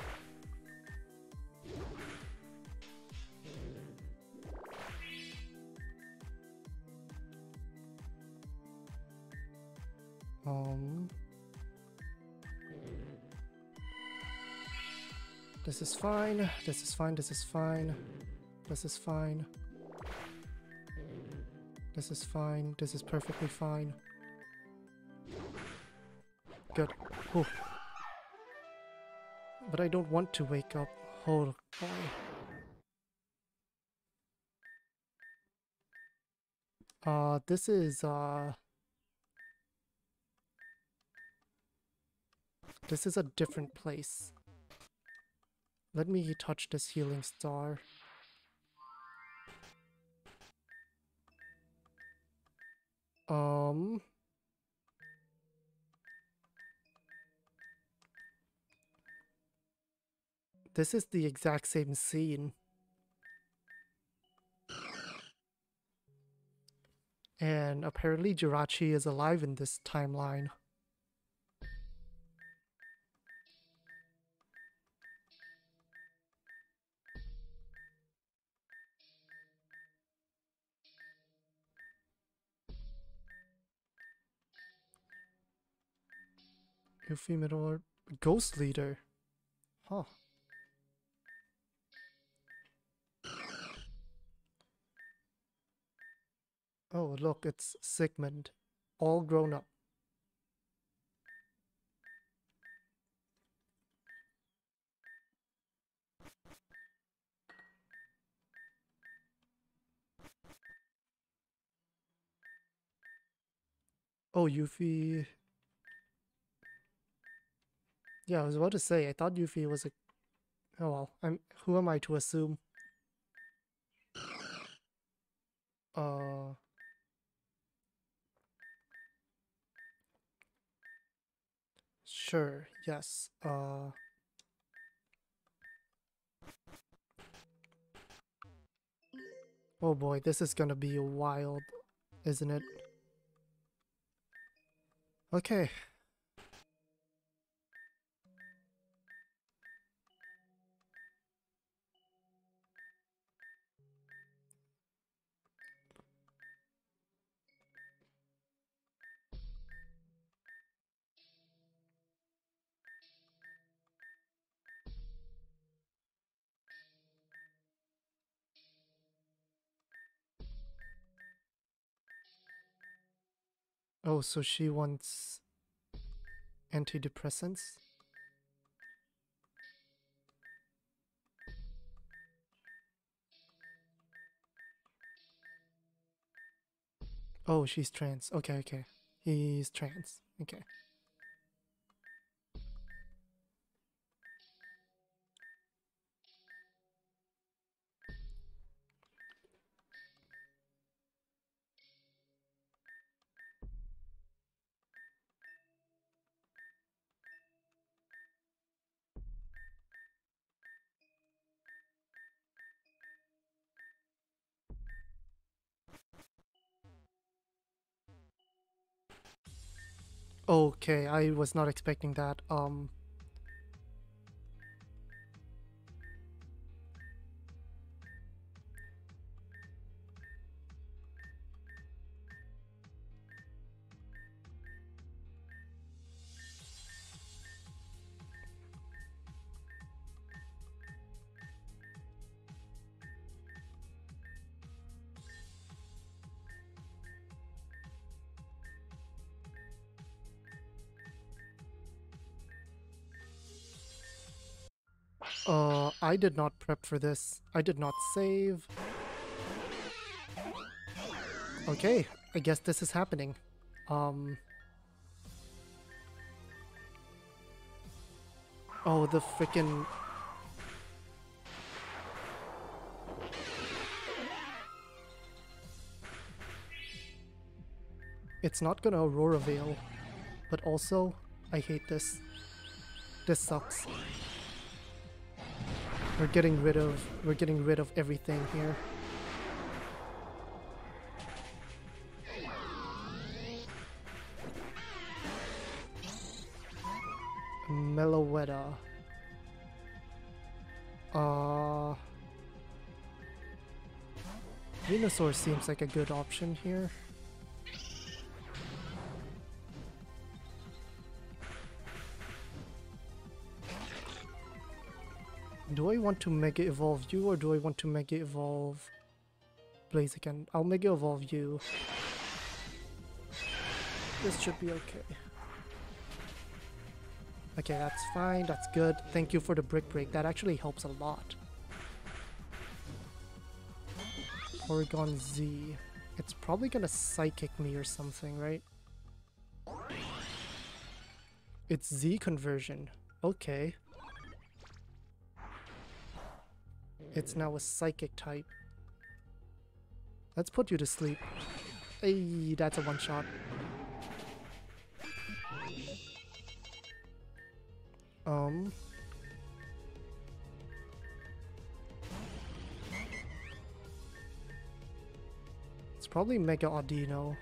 This is fine, this is fine, this is fine, this is fine. This is fine. This is perfectly fine. Good. Whew. But I don't want to wake up. Hold on. Uh, this is, uh... This is a different place. Let me touch this healing star. Um. This is the exact same scene. And apparently Jirachi is alive in this timeline. Goofy middle Ghost Leader. Huh. Oh, look, it's Sigmund. All grown up. Oh, Euphie. Yeah, I was about to say, I thought Euphie was a... Oh well, I'm... who am I to assume? Uh... Sure, yes, uh... Oh boy, this is gonna be wild, isn't it? Okay. Oh, so she wants antidepressants? Oh, she's trans. Okay, okay. He's trans. Okay. Okay, I was not expecting that. Um. I did not prep for this. I did not save. Okay, I guess this is happening. Um... Oh, the freaking... It's not gonna Aurora Veil, but also, I hate this. This sucks. We're getting rid of we're getting rid of everything here. Meloetta. Uh Venusaur seems like a good option here. Want to Mega Evolve you or do I want to Mega Evolve Blaziken? I'll Mega Evolve you. This should be okay. Okay, that's fine, that's good. Thank you for the Brick Break, that actually helps a lot. Porygon Z. It's probably gonna Psychic me or something, right? It's Z conversion. Okay. It's now a psychic type. Let's put you to sleep. Hey, that's a one shot. Um. It's probably Mega Audino.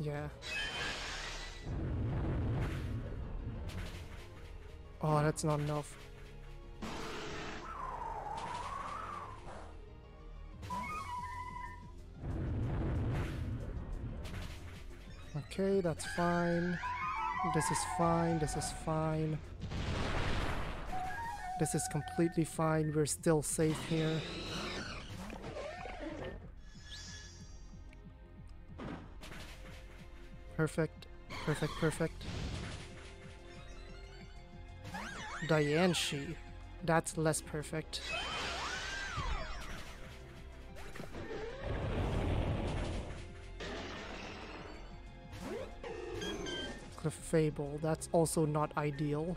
Yeah. Oh, that's not enough. Okay, that's fine. This is fine, this is fine. This is completely fine, we're still safe here. Perfect, perfect, perfect. Diancie. That's less perfect. Clefable. That's also not ideal.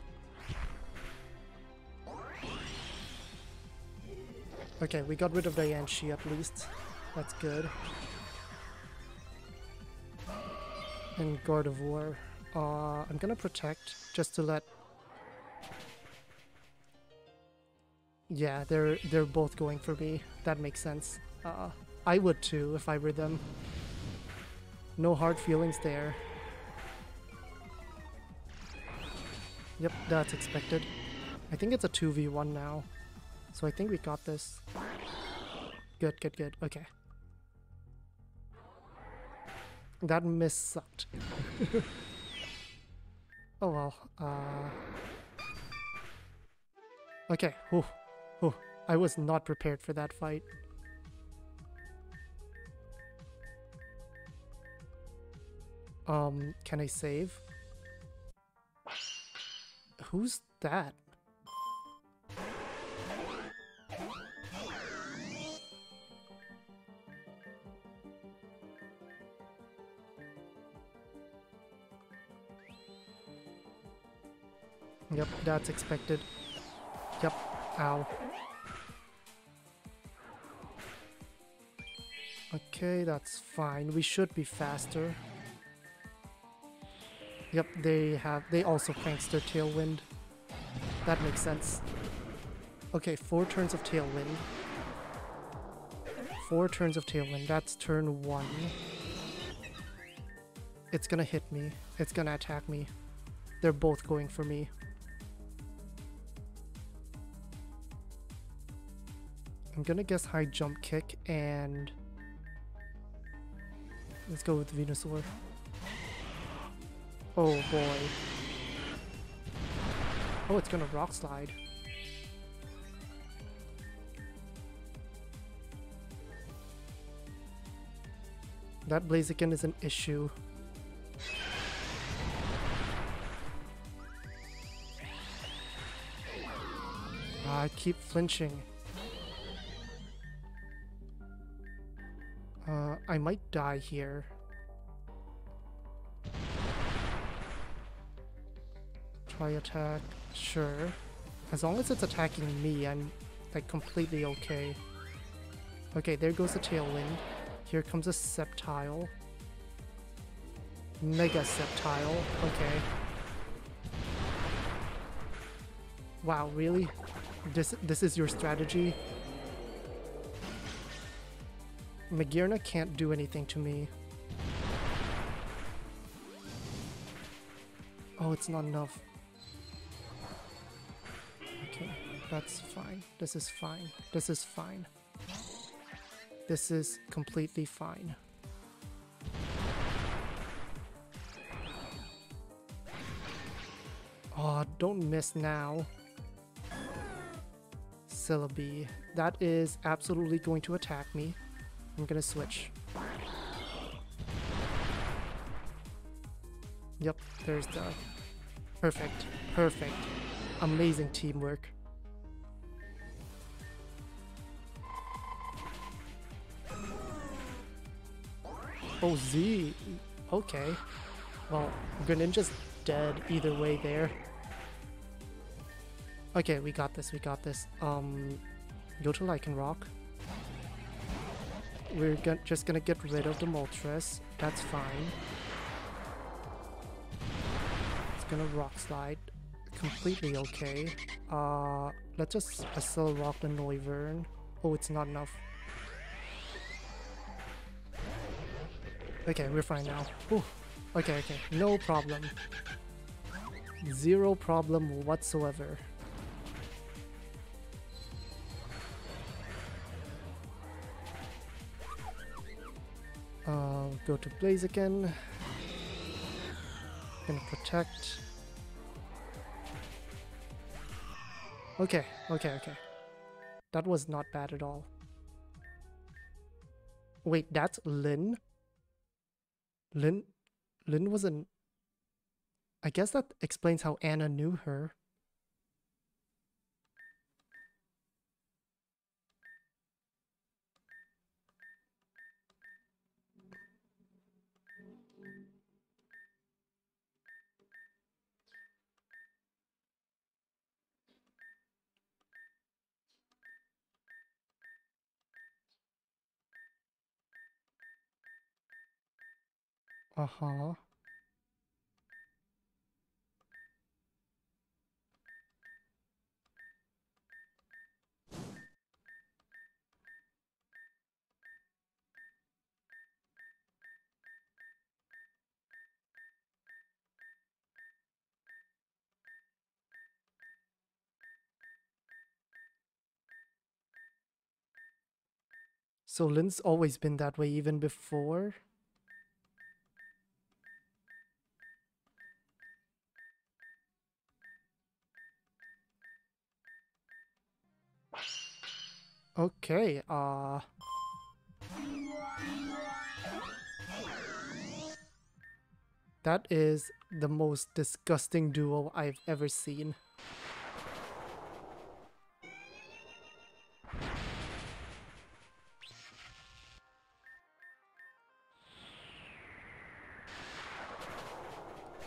Okay, we got rid of the Diancie at least. That's good. And Gardevoir. Uh, I'm gonna protect just to let... Yeah, they're they're both going for me. That makes sense. Uh, I would too if I were them. No hard feelings there. Yep, that's expected. I think it's a 2v1 now. So I think we got this. Good, good, good. Okay. That miss sucked. *laughs* oh well. Uh... Okay. Whew. Whew. I was not prepared for that fight. Um, can I save? Who's that? Yep, that's expected. Yep, ow. Okay, that's fine. We should be faster. Yep, they have they also cranks prankster Tailwind. That makes sense. Okay, four turns of Tailwind. Four turns of Tailwind. That's turn one. It's gonna hit me. It's gonna attack me. They're both going for me. I'm gonna guess high jump kick and let's go with Venusaur. Oh boy. Oh, it's gonna rock slide. That Blaziken is an issue. I keep flinching. Uh, I might die here. Try attack, sure. As long as it's attacking me, I'm like completely okay. Okay, there goes the Tailwind. Here comes a Sceptile. Mega Sceptile, okay. Wow, really? This this is your strategy? Magearna can't do anything to me. Oh, it's not enough. That's fine. This is fine. This is fine. This is completely fine. Oh, don't miss now. Celebi. That is absolutely going to attack me. I'm gonna switch. Yep, there's the... Perfect. Perfect. Amazing teamwork. Oh, Z. Okay. Well, Greninja's dead either way there. Okay, we got this, we got this. Um, go to Lycanroc. We're go just gonna get rid of the Moltres. That's fine. It's gonna Rock Slide. Completely okay. Uh, let's just Accel Rock the Noivern. Oh, it's not enough. Okay, we're fine now. Ooh. Okay, okay. No problem. Zero problem whatsoever. Uh, go to Blaziken. Gonna protect. Okay, okay, okay. That was not bad at all. Wait, that's Lin? Lin? Lin was an... I guess that explains how Anna knew her. Uh-huh. So Lin's always been that way even before? Okay, uh... That is the most disgusting duo I've ever seen.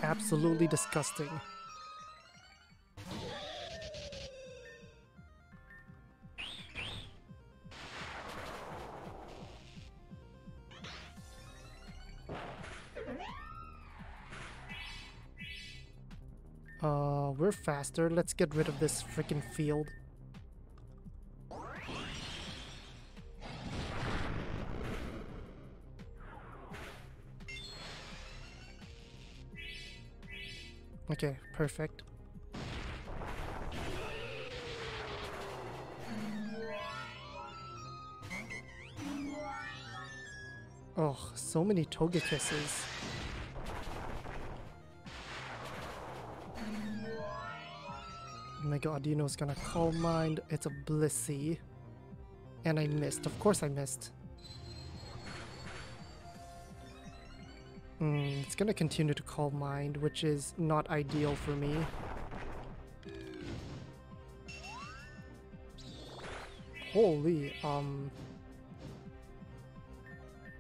Absolutely disgusting. Faster. Let's get rid of this freaking field. Okay, perfect. Oh, so many Togekisses. Mega Audino's gonna Calm Mind. It's a Blissey. And I missed. Of course I missed. Mm, it's gonna continue to Calm Mind, which is not ideal for me. Holy, um...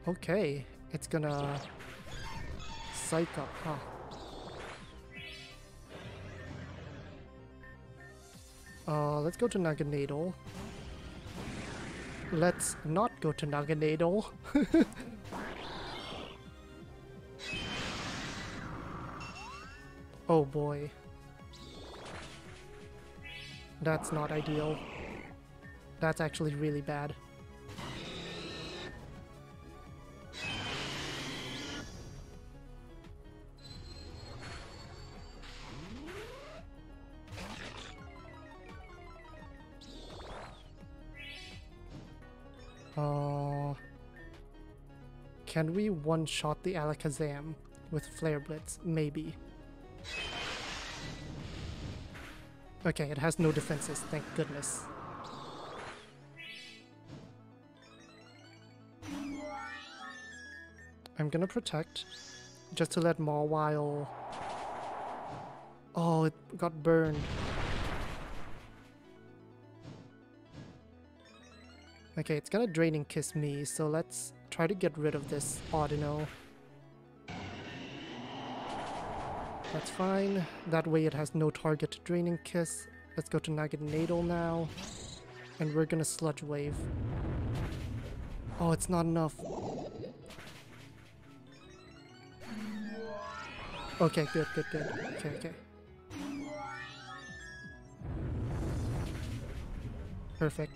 Okay, it's gonna... Psych up, huh? Uh, let's go to Naganadel. Let's not go to Naganadel. *laughs* oh boy. That's not ideal. That's actually really bad. Can we one-shot the Alakazam with Flare Blitz? Maybe. Okay, it has no defenses, thank goodness. I'm gonna protect, just to let Mawile... Oh, it got burned. Okay, it's gonna Draining Kiss me, so let's try to get rid of this Audino. That's fine. That way it has no target Draining Kiss. Let's go to Naganadel now. And we're gonna Sludge Wave. Oh, it's not enough. Okay, good, good, good. Okay, okay. Perfect.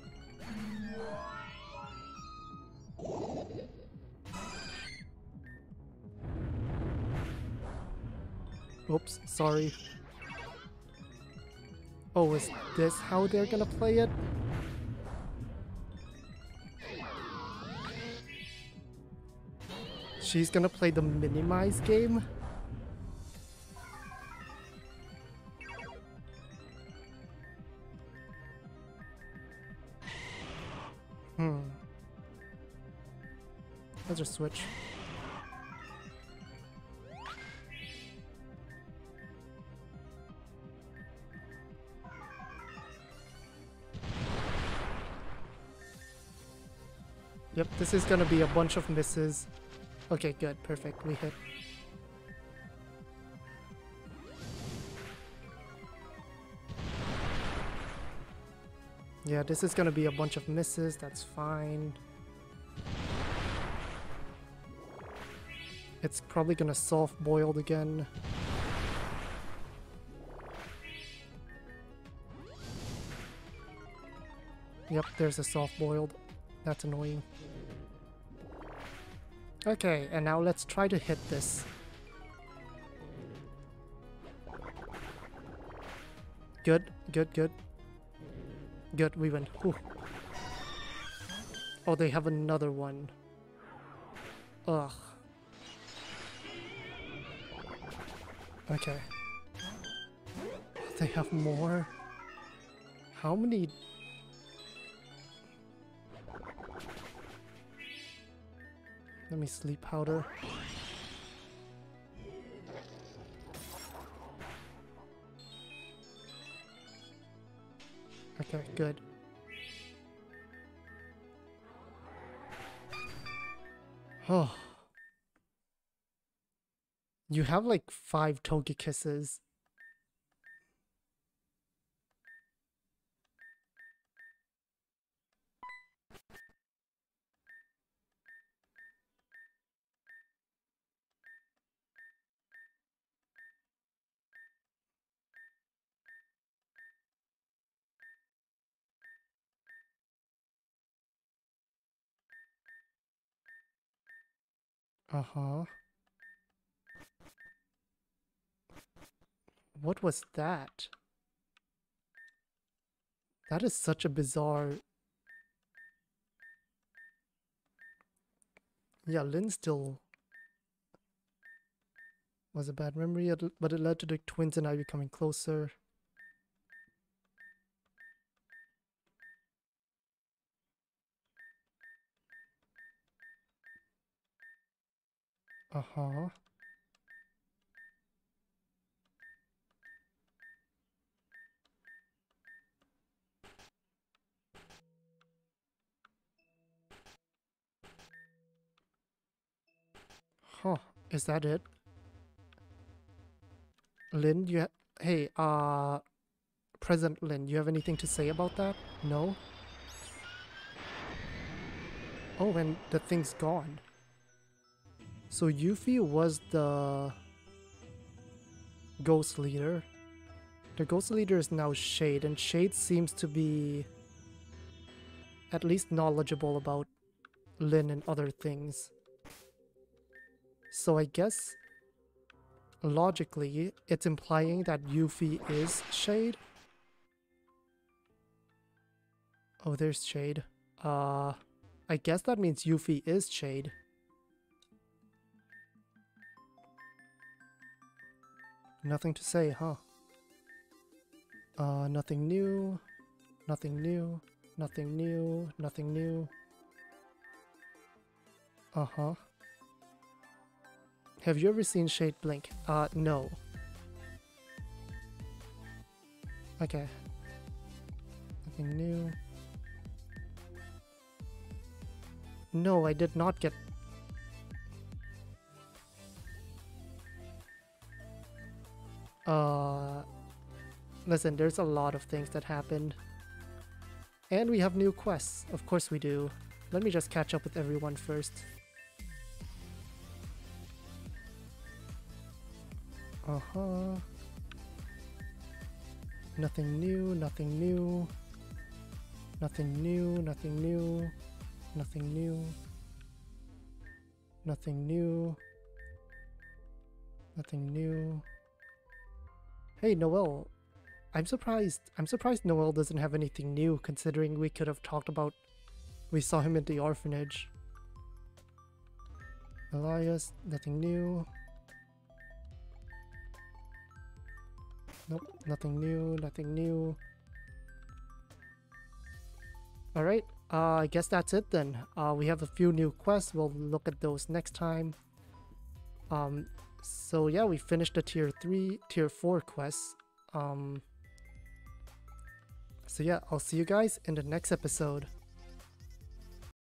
Oops, sorry. Oh, is this how they're gonna play it? She's gonna play the minimize game? Hmm. Let's just switch. This is gonna be a bunch of misses. Okay, good, perfect, we hit. Yeah, this is gonna be a bunch of misses, that's fine. It's probably gonna soft boiled again. Yep, there's a soft boiled. That's annoying. Okay, and now let's try to hit this. Good, good, good. Good, we win. Oh, they have another one. Ugh. Okay. They have more? How many Me sleep powder. Okay, good. Oh. You have like five Togekisses. Uh-huh. What was that? That is such a bizarre... Yeah, Lin still was a bad memory, but it led to the twins and I becoming closer. Uh-huh. Huh, is that it? Lin, you hey, uh, President Lin, you have anything to say about that? No? Oh, and the thing's gone. So Euphie was the ghost leader. The ghost leader is now Shade, and Shade seems to be at least knowledgeable about Lin and other things. So I guess logically it's implying that Euphie is Shade. Oh, there's Shade. Uh, I guess that means Euphie is Shade. Nothing to say, huh? Uh, nothing new. Nothing new. Nothing new. Nothing new. Uh-huh. Have you ever seen Shade blink? Uh, no. Okay. Nothing new. No, I did not get Uh, listen, there's a lot of things that happened. And we have new quests. Of course we do. Let me just catch up with everyone first. Uh-huh. Nothing new, nothing new. Nothing new, nothing new. Nothing new. Nothing new. Nothing new. Hey, Noel. I'm surprised. I'm surprised Noel doesn't have anything new, considering we could have talked about... We saw him at the orphanage. Elias, nothing new. Nope, nothing new, nothing new. Alright, uh, I guess that's it then. Uh, we have a few new quests, we'll look at those next time. Um, so yeah, we finished the tier 3, tier 4 quests. Um, so yeah, I'll see you guys in the next episode.